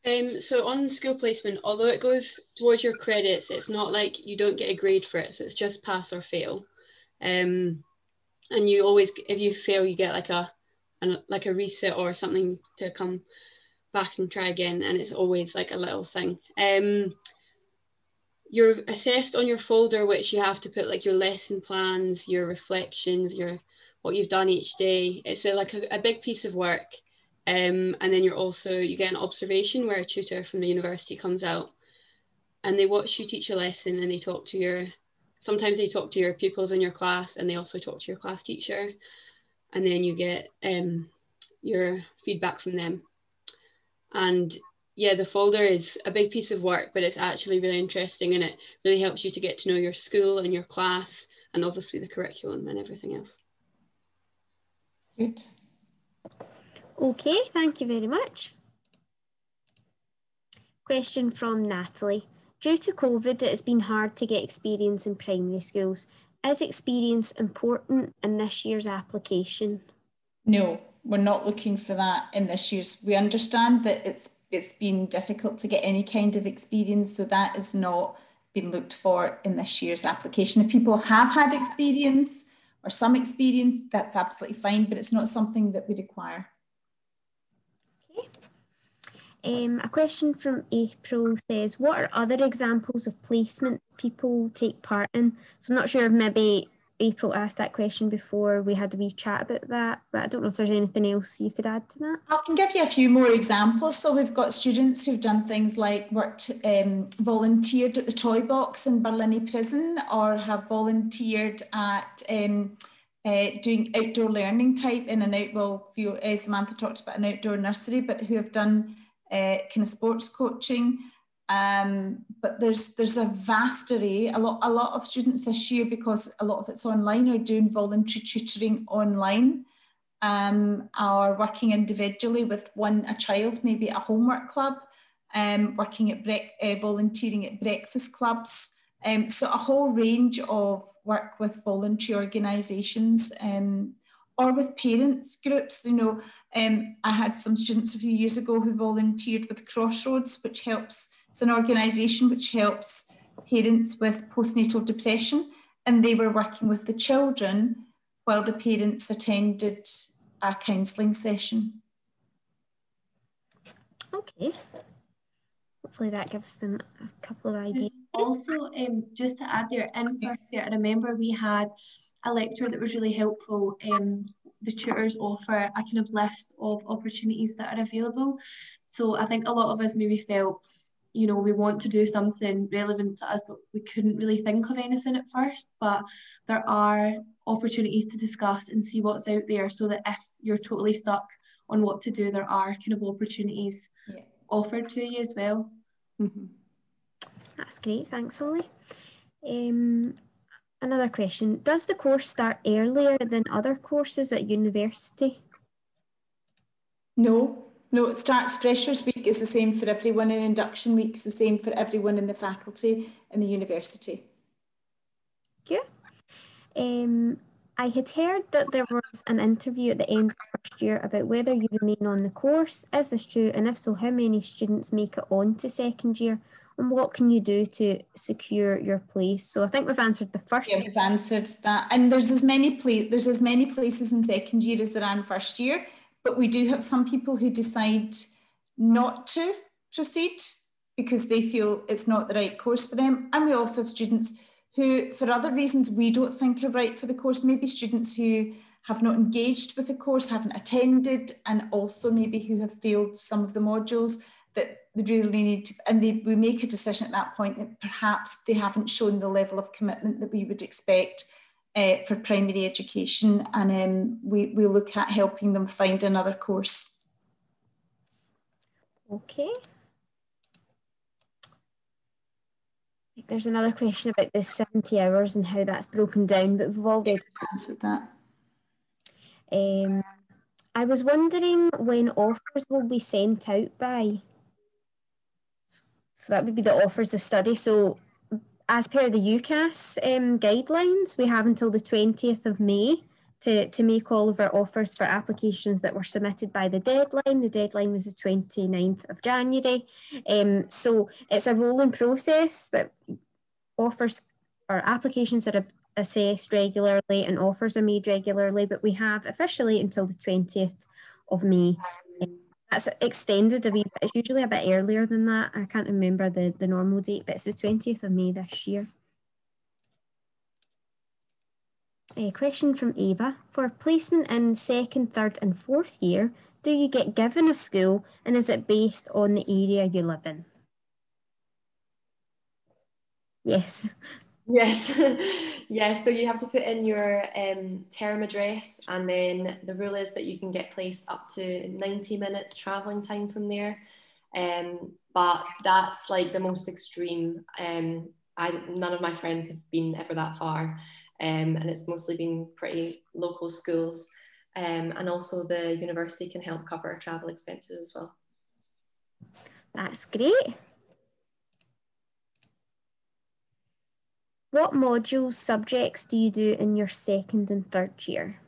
Um, so on school placement, although it goes towards your credits, it's not like you don't get a grade for it. So it's just pass or fail. Um, and you always, if you fail, you get like a, like a reset or something to come back and try again. And it's always like a little thing. Um, you're assessed on your folder, which you have to put like your lesson plans, your reflections, your what you've done each day. It's a, like a, a, big piece of work. Um, and then you're also you get an observation where a tutor from the university comes out and they watch you teach a lesson and they talk to your sometimes they talk to your pupils in your class and they also talk to your class teacher and then you get um, your feedback from them and yeah, the folder is a big piece of work, but it's actually really interesting and it really helps you to get to know your school and your class and obviously the curriculum and everything else. Good. Okay, thank you very much. Question from Natalie. Due to COVID, it has been hard to get experience in primary schools. Is experience important in this year's application? No, we're not looking for that in this year's. We understand that it's it's been difficult to get any kind of experience. So that is not been looked for in this year's application. If people have had experience or some experience, that's absolutely fine, but it's not something that we require. Um, a question from April says, what are other examples of placement people take part in? So I'm not sure if maybe April asked that question before we had a wee chat about that, but I don't know if there's anything else you could add to that. I can give you a few more examples. So we've got students who've done things like worked, um, volunteered at the Toy Box in Barlinnie Prison or have volunteered at um, uh, doing outdoor learning type in an out, well, few, uh, Samantha talked about an outdoor nursery, but who have done uh, kind of sports coaching. Um, but there's there's a vast array. A lot a lot of students this year, because a lot of it's online, are doing voluntary tutoring online, um, are working individually with one a child, maybe a homework club, um, working at brec- uh, volunteering at breakfast clubs. Um, so a whole range of work with voluntary organisations. Um, or with parents groups. You know, um, I had some students a few years ago who volunteered with Crossroads, which helps it's an organisation which helps parents with postnatal depression, and they were working with the children while the parents attended a counselling session. Okay. Hopefully that gives them a couple of ideas. also, um, just to add there, in first year, I remember we had a lecture that was really helpful. Um, the tutors offer a kind of list of opportunities that are available. So I think a lot of us maybe felt you know, we want to do something relevant to us, but we couldn't really think of anything at first. But there are opportunities to discuss and see what's out there so that if you're totally stuck on what to do, there are kind of opportunities yeah. offered to you as well. Mm-hmm. That's great. Thanks, Holly. Um, another question Does the course start earlier than other courses at university? No, no, it starts Freshers Week is the same for everyone in Induction Week is the same for everyone in the faculty and the university. Thank you. Um, I had heard that there was an interview at the end of first year about whether you remain on the course. Is this true? And if so, how many students make it on to second year? And what can you do to secure your place? So I think we've answered the first. Yeah, we've answered that, and there's as many place there's as many places in second year as there are in first year, but we do have some people who decide not to proceed because they feel it's not the right course for them, and we also have students who, for other reasons we don't think are right for the course, maybe students who have not engaged with the course, haven't attended, and also maybe who have failed some of the modules that they really need to, and they, we make a decision at that point that perhaps they haven't shown the level of commitment that we would expect uh, for primary education, and um, we, we look at helping them find another course. Okay. There's another question about the 70 hours and how that's broken down, but we've already answered that. Um, I was wondering when offers will be sent out by. So that would be the offers of study. So as per the UCAS um, guidelines, we have until the 20th of May to, to make all of our offers for applications that were submitted by the deadline. The deadline was the 29th of January. Um, so it's a rolling process that offers or applications are assessed regularly and offers are made regularly, but we have officially until the 20th of May. That's extended a wee bit. It's usually a bit earlier than that. I can't remember the, the normal date, but it's the 20th of May this year. A question from Ava. For placement in second, third and fourth year, do you get given a school and is it based on the area you live in? Yes, Yes, *laughs* yes. So you have to put in your um, term address, and then the rule is that you can get placed up to 90 minutes traveling time from there. Um, but that's like the most extreme. Um, I none of my friends have been ever that far, um, and it's mostly been pretty local schools. Um, and also the university can help cover travel expenses as well. That's great. What modules, subjects do you do in your second and third year?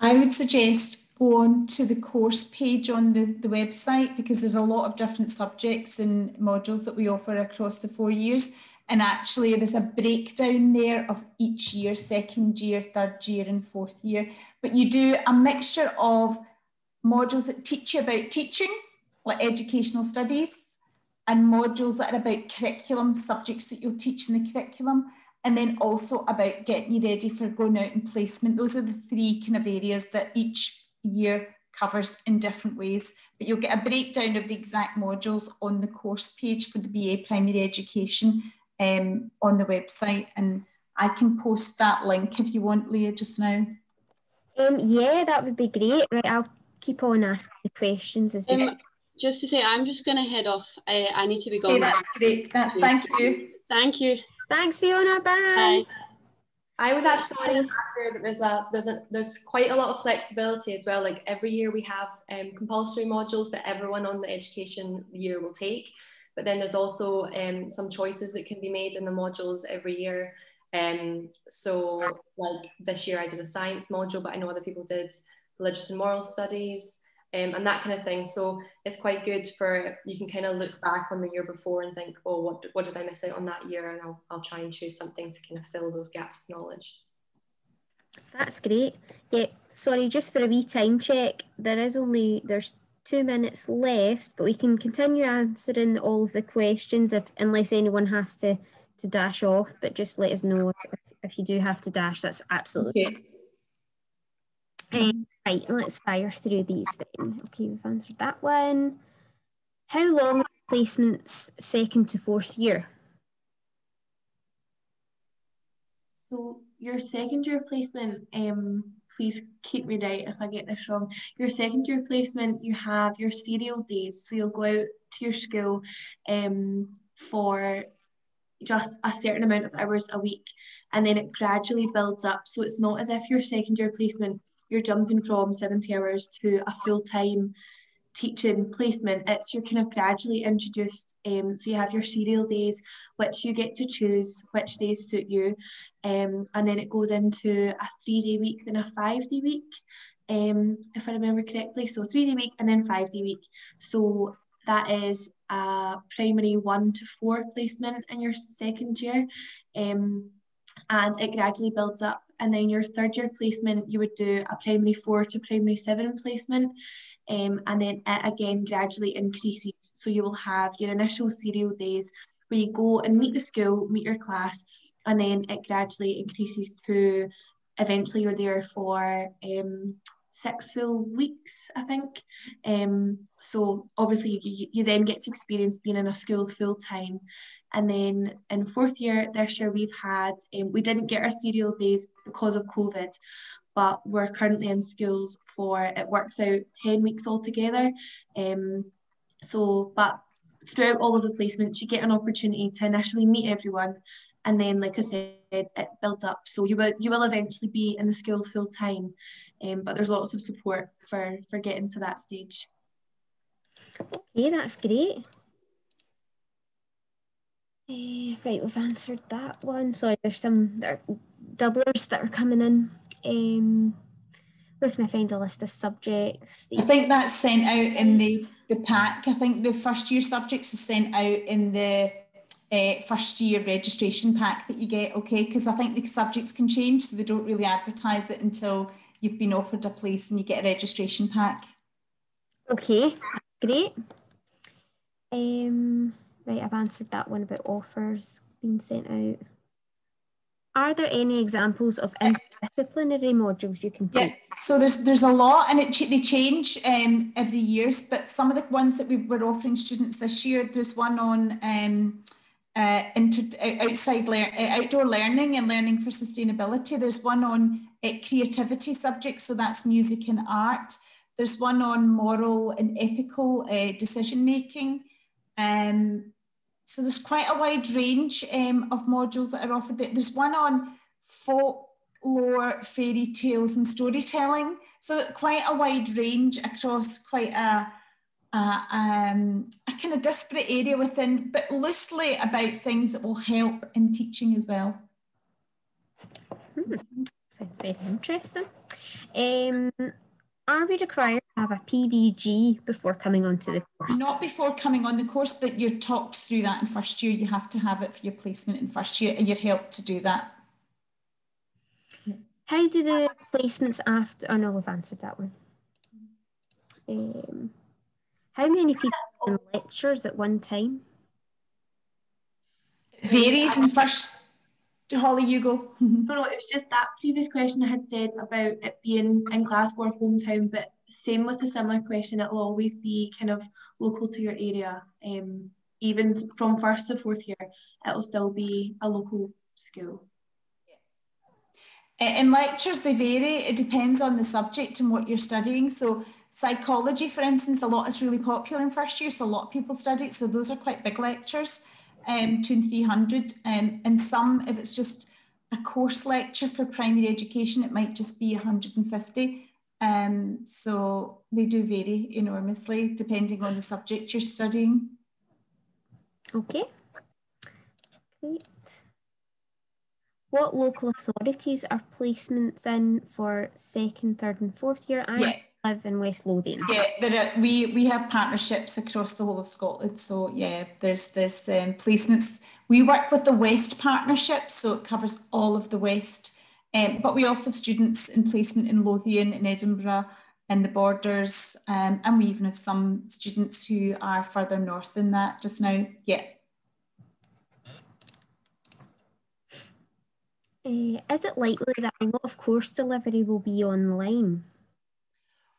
I would suggest go on to the course page on the, the website because there's a lot of different subjects and modules that we offer across the four years. And actually, there's a breakdown there of each year second year, third year, and fourth year. But you do a mixture of modules that teach you about teaching, like educational studies, and modules that are about curriculum, subjects that you'll teach in the curriculum, and then also about getting you ready for going out and placement. Those are the three kind of areas that each year covers in different ways. But you'll get a breakdown of the exact modules on the course page for the BA Primary Education um, on the website. And I can post that link if you want, Leah, just now. Um, yeah, that would be great. Right, I'll keep on asking the questions as well. Um, just to say, I'm just going to head off. I, I need to be gone. Okay, that's great. That's, thank you. Thank you. Thanks, Fiona. Bye. Bye. I was actually that there's a there's a there's quite a lot of flexibility as well. Like every year we have um, compulsory modules that everyone on the education year will take, but then there's also um, some choices that can be made in the modules every year. Um, so like this year I did a science module, but I know other people did religious and moral studies um, and that kind of thing. So it's quite good for you can kind of look back on the year before and think, oh, what, what did I miss out on that year? And I'll, I'll try and choose something to kind of fill those gaps of knowledge. That's great. Yeah, sorry, just for a wee time check, there is only, there's two minutes left, but we can continue answering all of the questions if unless anyone has to, to dash off, but just let us know if, if you do have to dash, that's absolutely okay. Um, right, let's fire through these then. Okay, we've answered that one. How long are placements second to fourth year? So your second year placement, um, please keep me right if I get this wrong. Your second year placement, you have your serial days. So you'll go out to your school um, for just a certain amount of hours a week and then it gradually builds up. So it's not as if your second year placement you're jumping from 70 hours to a full-time teaching placement it's you're kind of gradually introduced um, so you have your serial days which you get to choose which days suit you um, and then it goes into a three day week then a five day week um, if I remember correctly so three day week and then five day week so that is a primary one to four placement in your second year. Um, and it gradually builds up. And then your third year placement, you would do a primary four to primary seven placement. Um, and then it again gradually increases. So you will have your initial serial days where you go and meet the school, meet your class, and then it gradually increases to eventually you're there for um, six full weeks, I think. Um, so obviously you, you then get to experience being in a school full time. And then in fourth year this year we've had um, we didn't get our serial days because of COVID, but we're currently in schools for it works out 10 weeks altogether. Um, so but throughout all of the placements you get an opportunity to initially meet everyone and then like I said it builds up. So you will you will eventually be in the school full time um, but there's lots of support for for getting to that stage. Okay that's great. Uh, right we've answered that one. Sorry there's some there doublers that are coming in. Um, where can I find a list of subjects? I think that's sent out in the, the pack. I think the first year subjects is sent out in the uh, first year registration pack that you get, okay? Because I think the subjects can change, so they don't really advertise it until you've been offered a place and you get a registration pack. Okay, great. Um, right, I've answered that one about offers being sent out. Are there any examples of interdisciplinary modules you can take? Yeah, so there's there's a lot, and it they change um, every year. But some of the ones that we were offering students this year, there's one on um, uh, inter- outside uh, outdoor learning and learning for sustainability. There's one on uh, creativity subjects, so that's music and art. There's one on moral and ethical uh, decision making. Um, so there's quite a wide range um, of modules that are offered. There's one on folklore, fairy tales, and storytelling. So quite a wide range across quite a um, a kind of disparate area within, but loosely about things that will help in teaching as well. Hmm. Sounds very interesting. Um, are we required to have a PVG before coming onto the course? Not before coming on the course, but you're talked through that in first year. You have to have it for your placement in first year and you're helped to do that. How do the placements after, oh no, we've answered that one. Um, how many people in lectures at one time? It varies in first. to Holly, you go. no, no, it was just that previous question I had said about it being in Glasgow or hometown, but same with a similar question, it'll always be kind of local to your area. Um, even from first to fourth year, it'll still be a local school. In lectures, they vary. It depends on the subject and what you're studying. So Psychology, for instance, a lot is really popular in first year, so a lot of people study it. So those are quite big lectures, um, two and three hundred. Um, and some, if it's just a course lecture for primary education, it might just be 150. Um, so they do vary enormously depending on the subject you're studying. Okay. Great. What local authorities are placements in for second, third, and fourth year? yeah live in West Lothian. Yeah, there are, we we have partnerships across the whole of Scotland. So yeah, there's there's um, placements. We work with the West Partnership, so it covers all of the West. Um, but we also have students in placement in Lothian, in Edinburgh, in the borders, um, and we even have some students who are further north than that just now. Yeah. Uh, is it likely that a lot of course delivery will be online?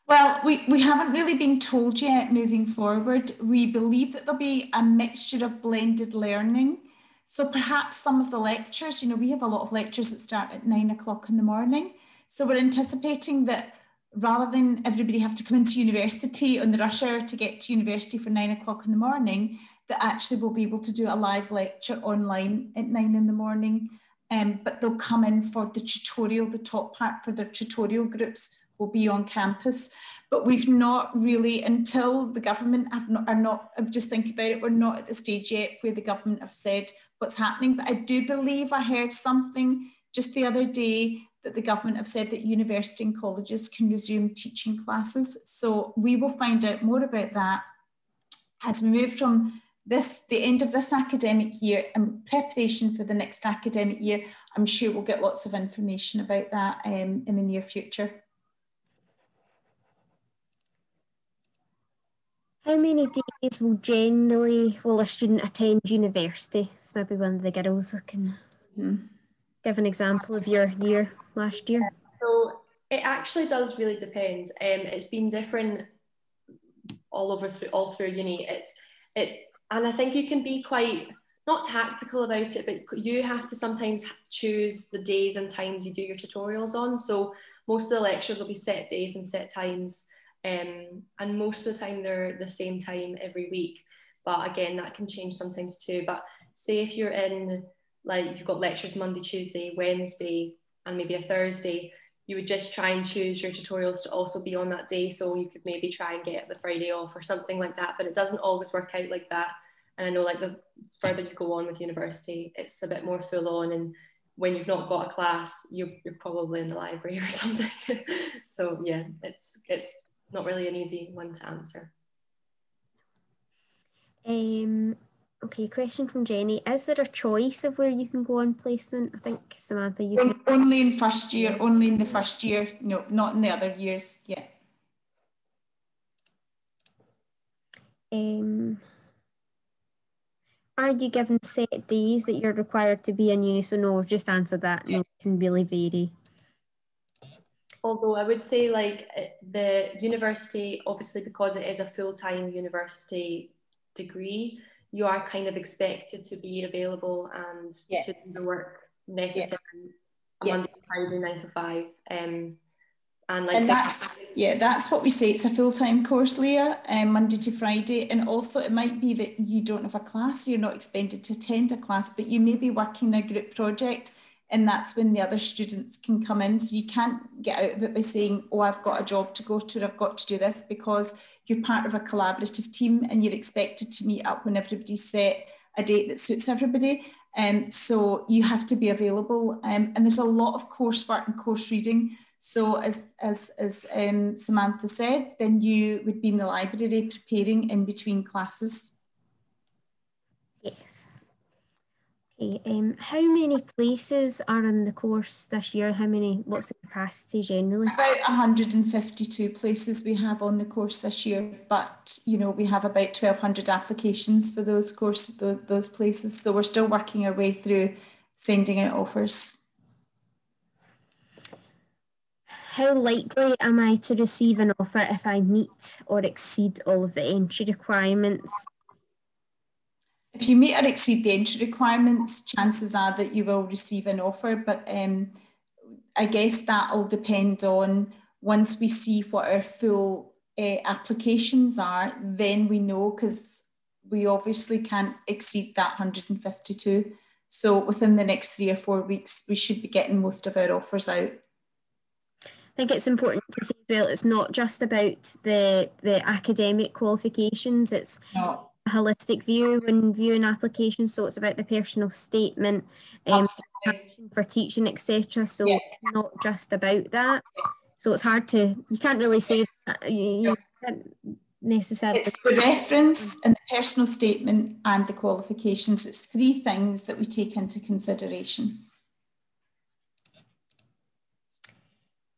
Well, we, we haven't really been told yet moving forward. We believe that there'll be a mixture of blended learning. So perhaps some of the lectures, you know, we have a lot of lectures that start at nine o'clock in the morning. So we're anticipating that rather than everybody have to come into university on the rush hour to get to university for nine o'clock in the morning, that actually we'll be able to do a live lecture online at nine in the morning. Um, but they'll come in for the tutorial, the top part for their tutorial groups will be on campus. But we've not really, until the government have not, are not, just think about it, we're not at the stage yet where the government have said what's happening. But I do believe I heard something just the other day that the government have said that university and colleges can resume teaching classes. So we will find out more about that as we move from this the end of this academic year and preparation for the next academic year, I'm sure we'll get lots of information about that um, in the near future. How many days will generally will a student attend university? It's maybe one of the girls can mm. give an example of your year last year. So it actually does really depend. Um, it's been different all over through all through uni. It's it, and I think you can be quite not tactical about it, but you have to sometimes choose the days and times you do your tutorials on. So most of the lectures will be set days and set times. Um, and most of the time they're the same time every week. But again, that can change sometimes too. But say if you're in, like, you've got lectures Monday, Tuesday, Wednesday, and maybe a Thursday, you would just try and choose your tutorials to also be on that day. So you could maybe try and get the Friday off or something like that. But it doesn't always work out like that. And I know, like, the further you go on with university, it's a bit more full on. And when you've not got a class, you're, you're probably in the library *laughs* or something. so yeah, it's it's not really an easy one to answer. Um, okay, question from Jenny. Is there a choice of where you can go on placement? I think, Samantha, you can... Only in first year, yes. only in the first year. No, not in the other years, yeah. Um, are you given set days that you're required to be in uni? So no, we've just answered that and it can really vary although I would say like eh, the university, obviously because it is a full-time university degree, you are kind of expected to be available and yeah. to do the work necessary yeah. Monday to Friday, nine to five. Um, and like and that's yeah, that's what we say. It's a full-time course, Leah, um, Monday to Friday. And also it might be that you don't have a class, you're not expected to attend a class, but you may be working a group project and that's when the other students can come in. So you can't get out of it by saying, oh, I've got a job to go to, I've got to do this, because you're part of a collaborative team and you're expected to meet up when everybody's set a date that suits everybody. Um, so you have to be available. Um, and there's a lot of coursework and course reading. So as, as, as um, Samantha said, then you would be in the library preparing in between classes. Yes. Okay, um, how many places are in the course this year? How many, what's the capacity generally? About 152 places we have on the course this year, but you know, we have about 1200 applications for those courses, those, those places. So we're still working our way through sending out offers. How likely am I to receive an offer if I meet or exceed all of the entry requirements? If you meet or exceed the entry requirements, chances are that you will receive an offer. But um, I guess that'll depend on once we see what our full uh, applications are, then we know because we obviously can't exceed that 152. So within the next three or four weeks, we should be getting most of our offers out. I think it's important to say as well, it's not just about the the academic qualifications. It's no holistic view when viewing applications. So it's about the personal statement um, for teaching, etc. So yeah. it's not just about that. So it's hard to you can't really say that you, you can't necessarily. It's the reference and the personal statement and the qualifications. It's three things that we take into consideration.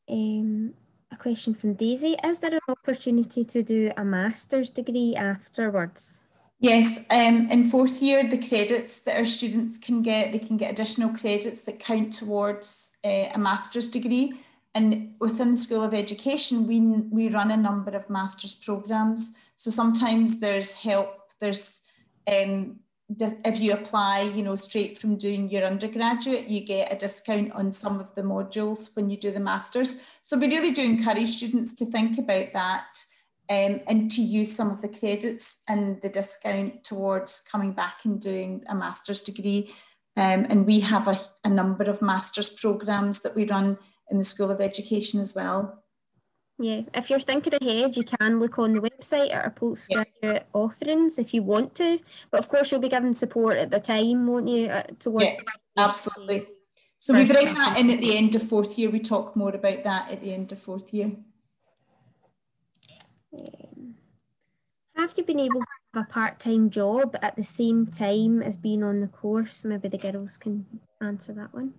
Um, a question from Daisy. Is there an opportunity to do a master's degree afterwards? Yes, um, in fourth year, the credits that our students can get, they can get additional credits that count towards uh, a master's degree. And within the School of Education, we, we run a number of master's programs. So sometimes there's help, there's, um, if you apply, you know, straight from doing your undergraduate, you get a discount on some of the modules when you do the master's. So we really do encourage students to think about that um, and to use some of the credits and the discount towards coming back and doing a master's degree. Um, and we have a, a, number of master's programs that we run in the School of Education as well. Yeah, if you're thinking ahead, you can look on the website at our postgraduate yeah. offerings if you want to. But of course, you'll be given support at the time, won't you? Uh, towards yeah, absolutely. So we bring that in at the end of fourth year. We talk more about that at the end of fourth year. Um, have you been able to have a part-time job at the same time as being on the course? Maybe the girls can answer that one.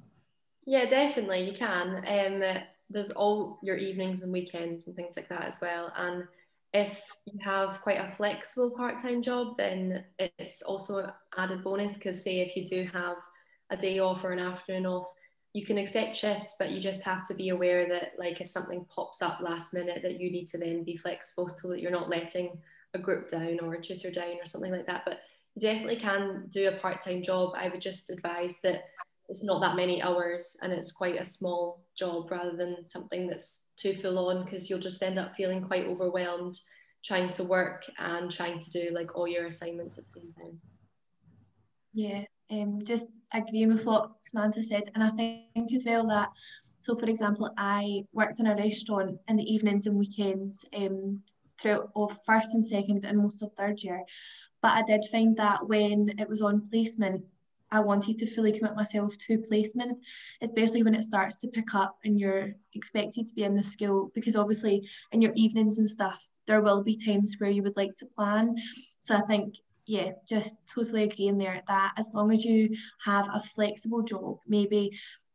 Yeah, definitely you can. Um, there's all your evenings and weekends and things like that as well. And if you have quite a flexible part-time job, then it's also an added bonus because say if you do have a day off or an afternoon off, you can accept shifts, but you just have to be aware that like if something pops up last minute that you need to then be flexible so that you're not letting a group down or a tutor down or something like that. But you definitely can do a part-time job. I would just advise that it's not that many hours and it's quite a small job rather than something that's too full on because you'll just end up feeling quite overwhelmed trying to work and trying to do like all your assignments at the same time. Yeah, um, just agreeing with what Samantha said, and I think as well that so for example, I worked in a restaurant in the evenings and weekends um, throughout of first and second and most of third year. But I did find that when it was on placement, I wanted to fully commit myself to placement, especially when it starts to pick up and you're expected to be in the school. Because obviously, in your evenings and stuff, there will be times where you would like to plan. So I think yeah, just totally agreeing there that as long as you have a flexible job, maybe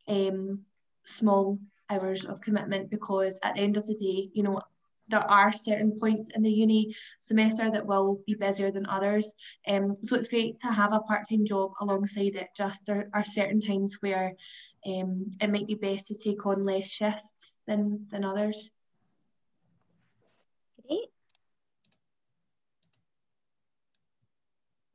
um, small hours of commitment, because at the end of the day, you know, there are certain points in the uni semester that will be busier than others. Um, so it's great to have a part-time job alongside it. Just there are certain times where um, it might be best to take on less shifts than than others. Great.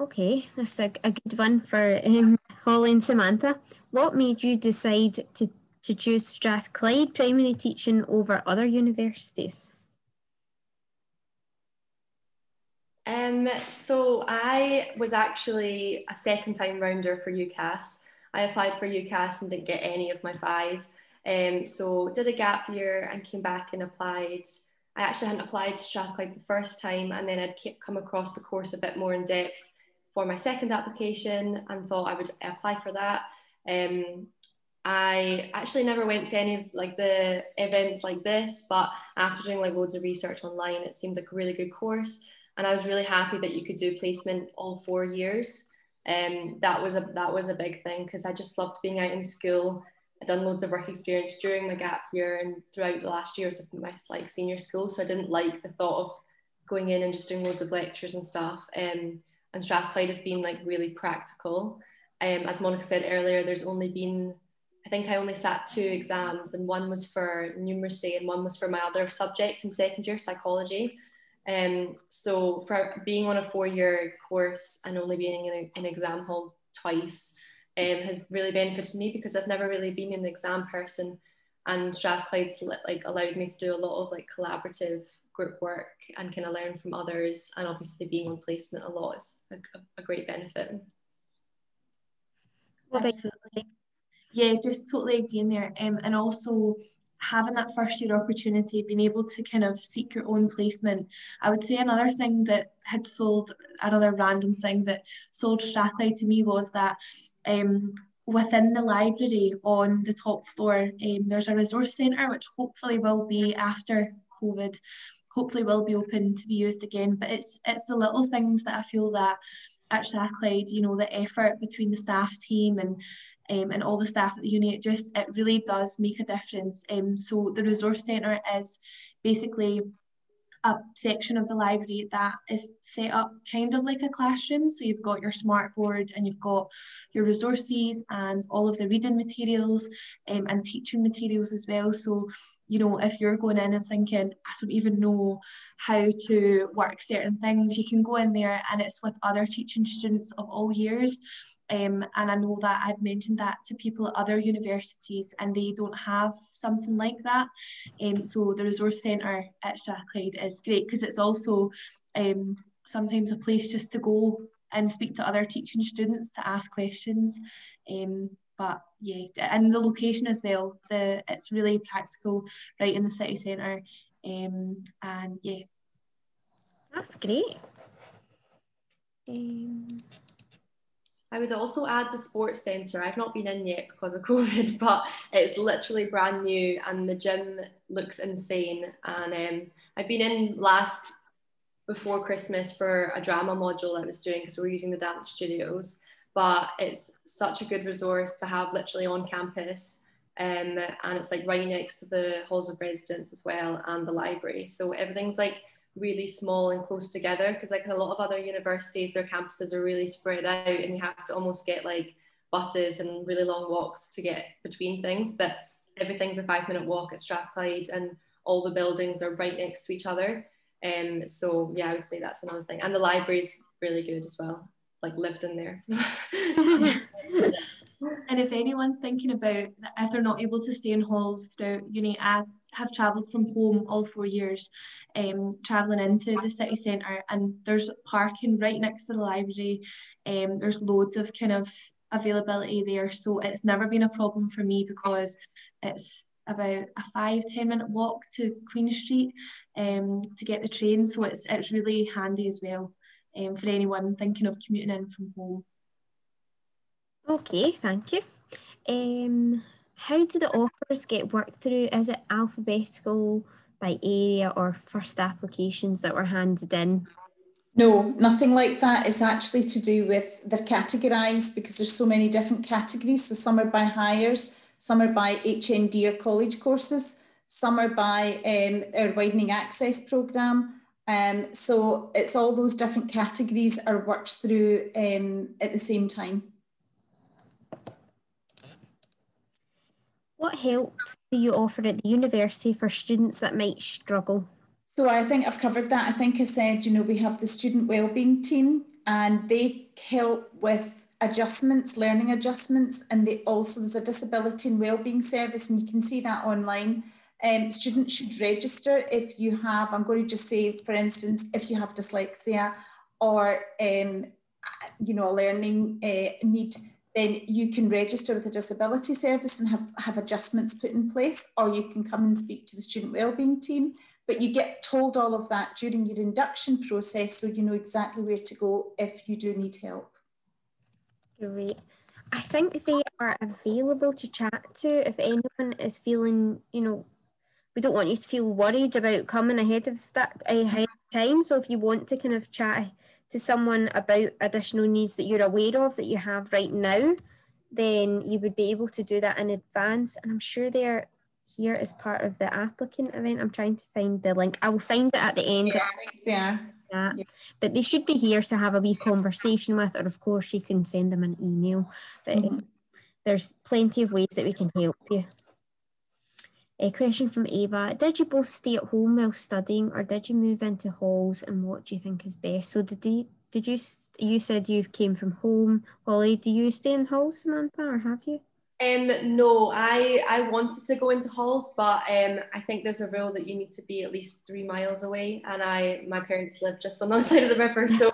Okay, that's a, a good one for um, Holly and Samantha. What made you decide to, to choose Strathclyde primary teaching over other universities? Um, so I was actually a second time rounder for UCAS. I applied for UCAS and didn't get any of my five. Um, so did a gap year and came back and applied. I actually hadn't applied to Strathclyde the first time and then I'd come across the course a bit more in depth for my second application and thought I would apply for that. Um, I actually never went to any of like the events like this, but after doing like loads of research online, it seemed like a really good course, and I was really happy that you could do placement all four years. Um, that was a that was a big thing because I just loved being out in school. I'd done loads of work experience during my gap year and throughout the last years of my like senior school, so I didn't like the thought of going in and just doing loads of lectures and stuff. Um, and Strathclyde has been like really practical. Um, as Monica said earlier, there's only been, I think I only sat two exams, and one was for numeracy and one was for my other subject in second year psychology. Um, so for being on a four-year course and only being in an exam hall twice um, has really benefited me because I've never really been an exam person, and Strathclyde's like allowed me to do a lot of like collaborative group work and kind of learn from others and obviously being on placement a lot is a, a great benefit. Absolutely. yeah just totally agreeing there. Um, and also having that first year opportunity being able to kind of seek your own placement. I would say another thing that had sold another random thing that sold strathclyde to me was that um, within the library on the top floor um, there's a resource centre which hopefully will be after covid hopefully will be open to be used again. But it's it's the little things that I feel that at Strathclyde, you know, the effort between the staff team and um, and all the staff at the uni, it just it really does make a difference. Um, so the resource centre is basically a section of the library that is set up kind of like a classroom. So you've got your smart board and you've got your resources and all of the reading materials um, and teaching materials as well. So, you know, if you're going in and thinking, I don't even know how to work certain things, you can go in there and it's with other teaching students of all years. Um, and I know that I'd mentioned that to people at other universities and they don't have something like that. Um, so the resource centre at Strathclyde is great because it's also um, sometimes a place just to go and speak to other teaching students to ask questions. Um, but yeah, and the location as well. The it's really practical, right in the city centre. Um, and yeah, that's great. Um, I would also add the sports centre. I've not been in yet because of *laughs* COVID, but it's literally brand new and the gym looks insane. And um, I've been in last before Christmas for a drama module I was doing because we were using the dance studios. But it's such a good resource to have literally on campus. Um, and it's like right next to the halls of residence as well and the library. So everything's like really small and close together because like a lot of other universities, their campuses are really spread out and you have to almost get like buses and really long walks to get between things. But everything's a five minute walk at Strathclyde and all the buildings are right next to each other. Um, so yeah, I would say that's another thing. And the library's really good as well. Like lived in there. *laughs* and if anyone's thinking about if they're not able to stay in halls throughout uni, I have travelled from home all four years, um, travelling into the city centre, and there's parking right next to the library. Um, there's loads of kind of availability there, so it's never been a problem for me because it's about a five ten minute walk to Queen Street um, to get the train. So it's it's really handy as well um, for anyone thinking of commuting in from home. Okay, thank you. Um, how do the offers get worked through? Is it alphabetical by area or first applications that were handed in? No, nothing like that. It's actually to do with they're categorised because there's so many different categories. So some are by Highers, some are by HND or college courses, some are by um, our widening access programme. Um, so it's all those different categories are worked through um, at the same time. What help do you offer at the university for students that might struggle? So I think I've covered that. I think I said, you know, we have the student wellbeing team and they help with adjustments, learning adjustments, and they also there's a disability and wellbeing service, and you can see that online. Um, students should register if you have, I'm going to just say, for instance, if you have dyslexia or um, you know a learning uh, need, then you can register with a disability service and have, have adjustments put in place, or you can come and speak to the student wellbeing team. But you get told all of that during your induction process, so you know exactly where to go if you do need help. Great. I think they are available to chat to if anyone is feeling, you know, we don't want you to feel worried about coming ahead of that ahead of time. So if you want to kind of chat to someone about additional needs that you're aware of that you have right now, then you would be able to do that in advance. And I'm sure they're here as part of the applicant event. I'm trying to find the link. I will find it at the end. Yeah, I think they are that. Yeah. But they should be here to have a wee conversation with, or of course you can send them an email. But mm-hmm. there's plenty of ways that we can help you. A question from Ava: Did you both stay at home while studying, or did you move into halls? And what do you think is best? So did you did you you said you came from home, Holly? Do you stay in halls, Samantha, or have you? Um, no, I, I wanted to go into halls, but um, I think there's a rule that you need to be at least three miles away. And I, my parents live just on the *laughs* other side of the river, so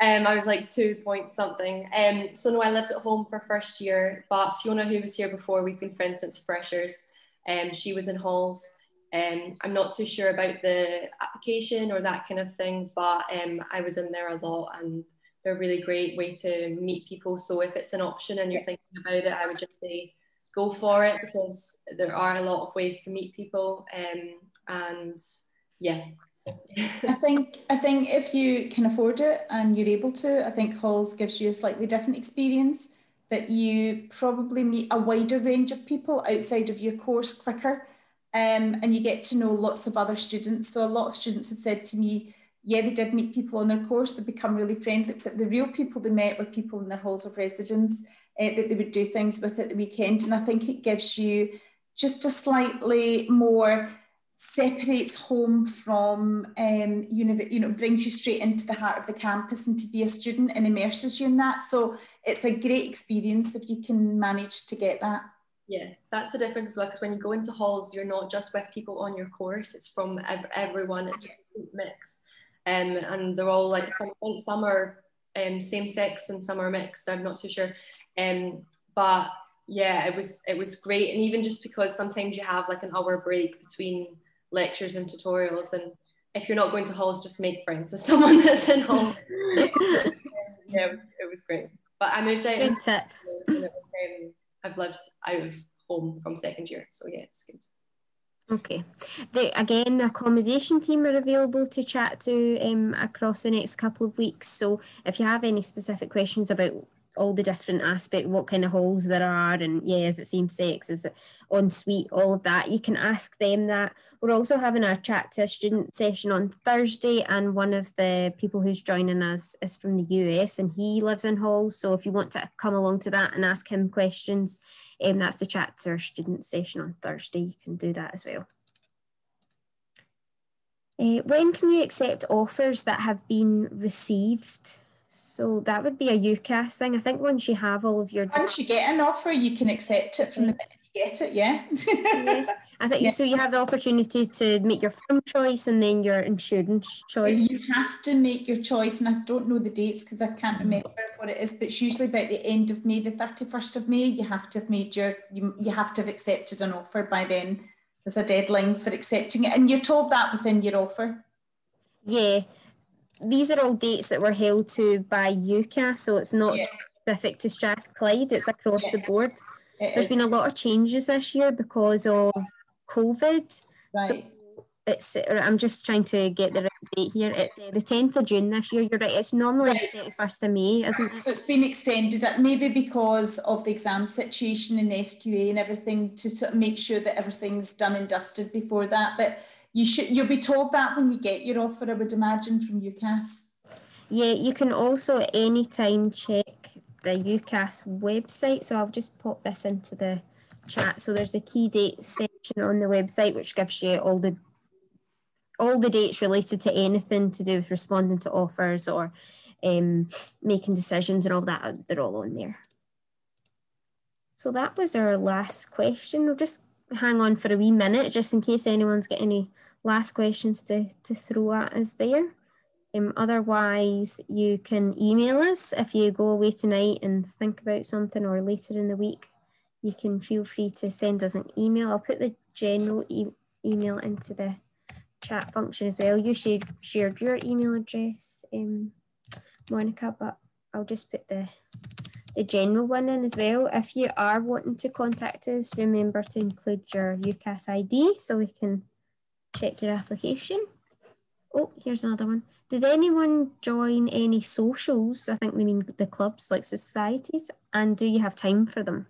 um, I was like two point something. Um, so no, I lived at home for first year, but Fiona, who was here before, we've been friends since freshers. Um, she was in halls. Um, I'm not too sure about the application or that kind of thing, but um, I was in there a lot and they're a really great way to meet people. So if it's an option and you're thinking about it, I would just say go for it because there are a lot of ways to meet people. Um, and yeah. So. I *laughs* think I think if you can afford it and you're able to, I think halls gives you a slightly different experience that you probably meet a wider range of people outside of your course quicker. Um, and you get to know lots of other students. So a lot of students have said to me, yeah, they did meet people on their course, they become really friendly, but the real people they met were people in their halls of residence uh, that they would do things with at the weekend. And I think it gives you just a slightly more separates home from um, you know, you know, brings you straight into the heart of the campus and to be a student and immerses you in that. So it's a great experience if you can manage to get that. Yeah, that's the difference as well. Because when you go into halls, you're not just with people on your course; it's from ev- everyone. It's a mix um, and they're all like some, I think some are um, same sex and some are mixed. I'm not too sure, um, but yeah, it was it was great, and even just because sometimes you have like an hour break between lectures and tutorials, and if you're not going to halls, just make friends with *laughs* someone that's in hall. *laughs* yeah, it was great. But I moved out. Good tip. Was, um, I've lived out of home from second year, so yeah, it's good. Okay. The, again, the accommodation team are available to chat to um, across the next couple of weeks. So if you have any specific questions about all the different aspect, what kind of halls there are, and yeah, is it same sex, is it suite, all of that, you can ask them that. We're also having a chat to a student session on Thursday, and one of the people who's joining us is from the US and he lives in halls. So if you want to come along to that and ask him questions, um, that's the chat to our student session on Thursday. You can do that as well. Uh, when can you accept offers that have been received? So that would be a UCAS thing. I think once you have all of your once you get an offer, you can accept it from the minute you get it. Yeah. yeah. I think *laughs* yeah. so. You have the opportunity to make your firm choice and then your insurance choice. You have to make your choice, and I don't know the dates because I can't mm-hmm. remember what it is, but it's usually about the end of May, the thirty first of May. You have to have made your you, you have to have accepted an offer by then. There's a deadline for accepting it, and you're told that within your offer. Yeah, these are all dates that were held to by UCAS, so it's not yeah. specific to Strathclyde, it's across yeah. the board. It There's is. been a lot of changes this year because of COVID. Right. So it's I'm just trying to get the right date here. It's uh, the 10th of June this year. You're right. It's normally right. the 31st of May, isn't it? So it's been extended, uh, maybe because of the exam situation in SQA and everything, to sort of make sure that everything's done and dusted before that. But you should you'll be told that when you get your offer, I would imagine, from UCAS. Yeah, you can also anytime check the UCAS website. So I'll just pop this into the chat. So there's a key date section on the website which gives you all the all the dates related to anything to do with responding to offers or um, making decisions and all that. They're all on there. So that was our last question. We'll just hang on for a wee minute just in case anyone's got any last questions to, to throw at us there. Um, otherwise, you can email us if you go away tonight and think about something or later in the week. You can feel free to send us an email. I'll put the general e email into the chat function as well. You shared, shared your email address, um, Monica, but I'll just put the the general one in as well. If you are wanting to contact us, remember to include your UCAS ID so we can check your application. Oh, here's another one. Did anyone join any socials? I think they mean the clubs like societies. And do you have time for them?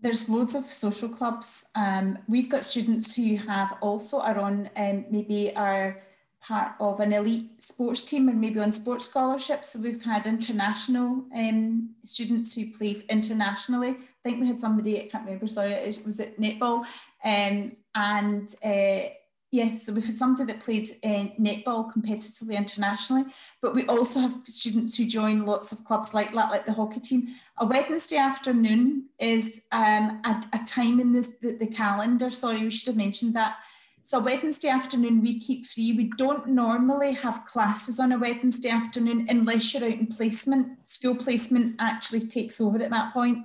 There's loads of social clubs. Um, we've got students who have also are on um, maybe our part of an elite sports team and maybe on sports scholarships. So we've had international um, students who play internationally. I think we had somebody, I can't remember, sorry, was it netball. Um, and uh, yeah, so we've had somebody that played uh, netball competitively internationally, but we also have students who join lots of clubs like that, like the hockey team. A Wednesday afternoon is um, a, a, time in this the, the calendar. Sorry, we should have mentioned that so Wednesday afternoon we keep free. We don't normally have classes on a Wednesday afternoon unless you're out in placement. School placement actually takes over at that point.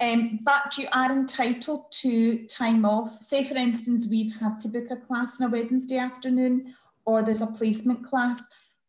Um, but you are entitled to time off. Say, for instance, we've had to book a class on a Wednesday afternoon or there's a placement class.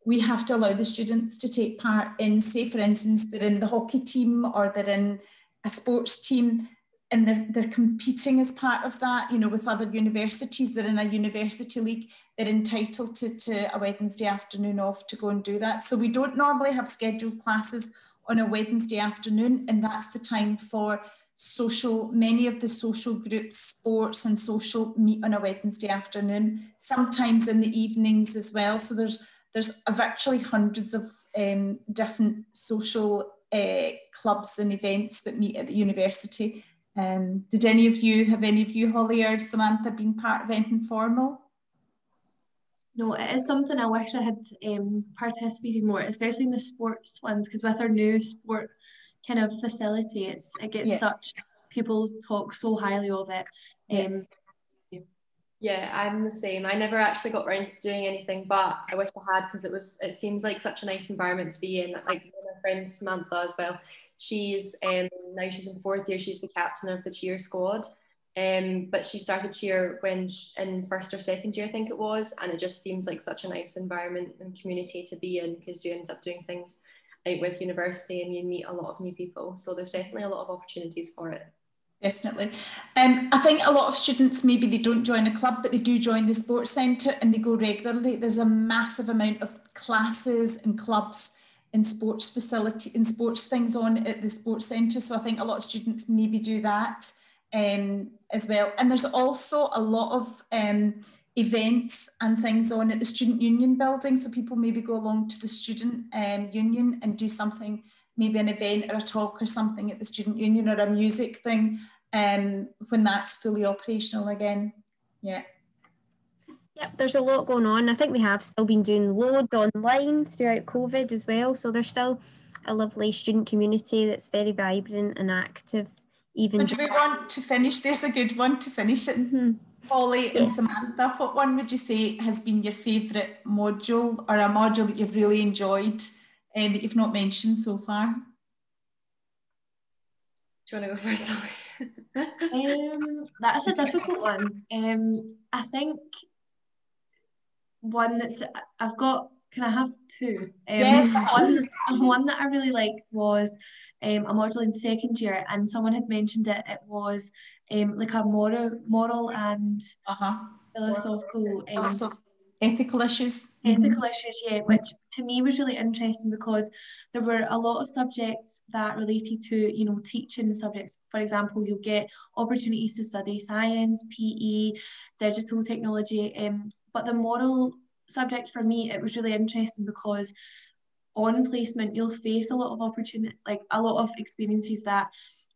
We have to allow the students to take part in, say, for instance, they're in the hockey team or they're in a sports team and they're, they're competing as part of that, you know, with other universities. They're in a university league. They're entitled to, to a Wednesday afternoon off to go and do that. So we don't normally have scheduled classes on a Wednesday afternoon, and that's the time for social, many of the social groups, sports and social meet on a Wednesday afternoon, sometimes in the evenings as well. So there's there's virtually hundreds of um, different social uh, clubs and events that meet at the university um, did any of you, have any of you, Holly or Samantha, been part of anything formal? No, it is something I wish I had um, participated more, especially in the sports ones, because with our new sport kind of facility, it's it gets yeah. such people talk so highly of it. Um, yeah. yeah, I'm the same. I never actually got around to doing anything, but I wish I had because it was. It seems like such a nice environment to be in. Like my friend Samantha as well She's um, now she's in fourth year. She's the captain of the cheer squad. Um, but she started cheer when she, in first or second year, I think it was, and it just seems like such a nice environment and community to be in because you end up doing things out with university and you meet a lot of new people. So there's definitely a lot of opportunities for it. Definitely. Um, I think a lot of students, maybe they don't join a club, but they do join the sports centre and they go regularly. There's a massive amount of classes and clubs and sports facility in sports things on at the sports centre. So I think a lot of students maybe do that um, as well. And there's also a lot of um, events and things on at the student union building. So people maybe go along to the student um, union and do something, maybe an event or a talk or something at the student union or a music thing um, when that's fully operational again. Yeah. Yep, there's a lot going on. I think they have still been doing loads online throughout COVID as well. So there's still a lovely student community that's very vibrant and active. Even so do we want to finish? There's a good one to finish it. Mm-hmm. Holly and. Samantha, what one would you say has been your favourite module or a module that you've really enjoyed um, that you've not mentioned so far? Do you want to go first, *laughs* um, that's a difficult one. Um, I think one that's I've got. Can I have two? Um, yes. *laughs* One, one that I really liked was um, a module in second year, and someone had mentioned it. It was um, like a moral, moral and uh-huh. philosophical, um, ethical issues. Ethical mm-hmm. issues, yeah, which to me was really interesting because there were a lot of subjects that related to, you know, teaching subjects. For example, you'll get opportunities to study science, PE, digital technology, um, but the moral subject for me, it was really interesting because on placement you'll face a lot of opportunity like a lot of experiences that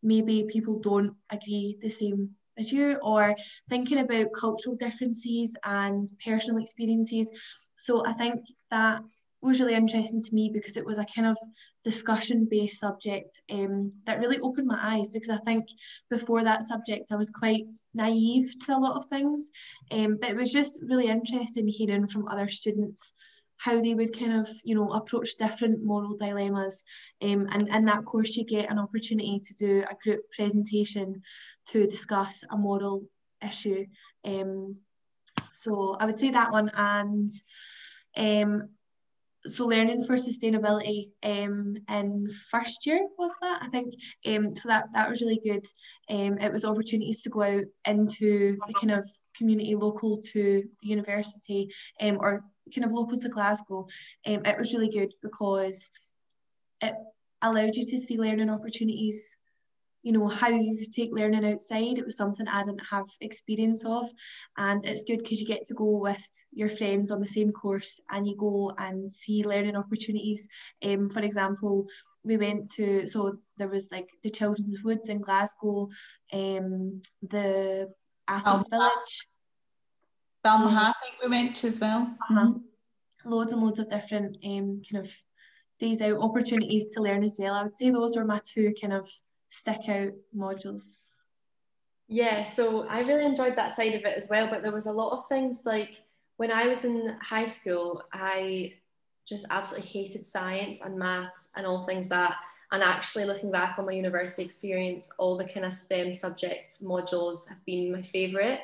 maybe people don't agree the same as you or thinking about cultural differences and personal experiences so i think that was really interesting to me because it was a kind of discussion based subject um, that really opened my eyes because I think before that subject I was quite naive to a lot of things. Um, but it was just really interesting hearing from other students how they would kind of you know approach different moral dilemmas um, and in that course you get an opportunity to do a group presentation to discuss a moral issue. Um, so I would say that one and um, so learning for sustainability um, in first year was that I think. Um, so that that was really good. Um, it was opportunities to go out into the kind of community local to the university um, or kind of local to Glasgow. Um, it was really good because it allowed you to see learning opportunities you know how you could take learning outside it was something i didn't have experience of and it's good because you get to go with your friends on the same course and you go and see learning opportunities um, for example we went to so there was like the children's woods in glasgow um, the athens village Balmaha, I think we went to as well. Uh-huh. Mm-hmm. Loads and loads of different um, kind of days out opportunities to learn as well. I would say those were my two kind of stick out modules? Yeah, so I really enjoyed that side of it as well. But there was a lot of things like when I was in high school, I just absolutely hated science and maths and all things that. And actually, looking back on my university experience, all the kind of STEM subject modules have been my favourite.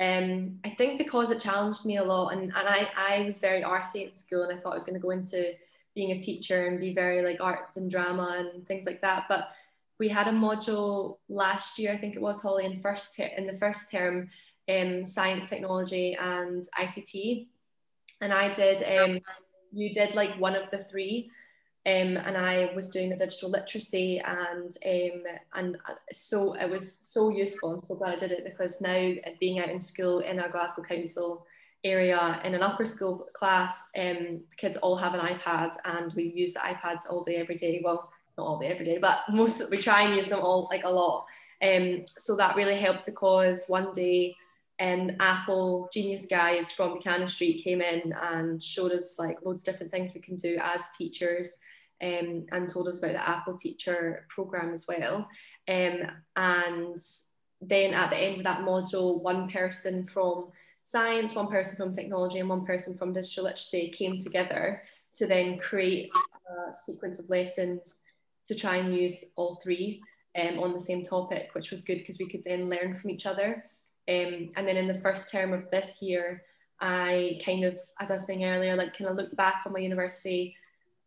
Um, I think because it challenged me a lot, and, and I, I was very arty at school, and I thought I was going to go into being a teacher and be very like arts and drama and things like that. But we had a module last year, I think it was Holly, in first ter- in the first term, um, science, technology, and ICT, and I did. Um, you did like one of the three, um, and I was doing the digital literacy, and um, and uh, so it was so useful. I'm so glad I did it because now being out in school in our Glasgow Council area in an upper school class, um, the kids all have an iPad, and we use the iPads all day every day. Well, not all day every day, but most we try and use them all like a lot. Um, so that really helped because one day um, Apple genius guys from Buchanan Street came in and showed us like loads of different things we can do as teachers um, and told us about the Apple teacher program as well. Um, and then at the end of that module, one person from science, one person from technology, and one person from digital literacy came together to then create a sequence of lessons to try and use all three um, on the same topic, which was good because we could then learn from each other. Um, and then in the first term of this year, I kind of, as I was saying earlier, like kind of looked back on my university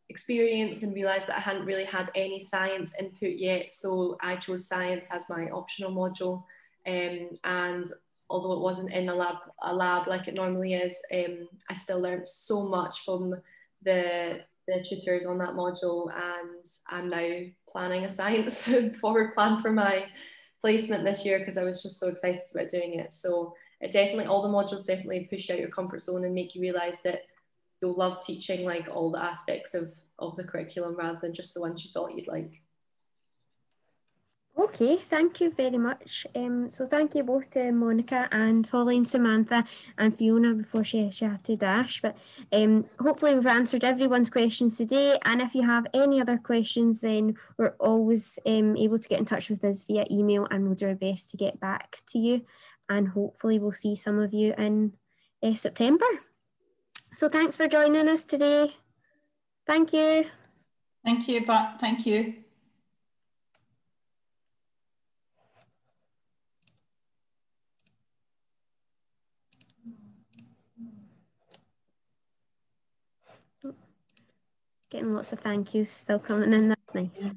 experience and realised that I hadn't really had any science input yet. So I chose science as my optional module. Um, and although it wasn't in a lab, a lab like it normally is, um, I still learned so much from the the tutors on that module and I'm now planning a science *laughs* forward plan for my placement this year because I was just so excited about doing it. So it definitely, all the modules definitely push out your comfort zone and make you realize that you'll love teaching like all the aspects of, of the curriculum rather than just the ones you thought you'd like. Okay, thank you very much. Um, so thank you both to Monica and Holly and Samantha and Fiona before she, had to dash. But um, hopefully we've answered everyone's questions today. And if you have any other questions, then we're always um, able to get in touch with us via email and we'll do our best to get back to you. And hopefully we'll see some of you in uh, September. So thanks for joining us today. Thank you. Thank you. Thank you. Getting lots of thank yous still coming in. That's nice.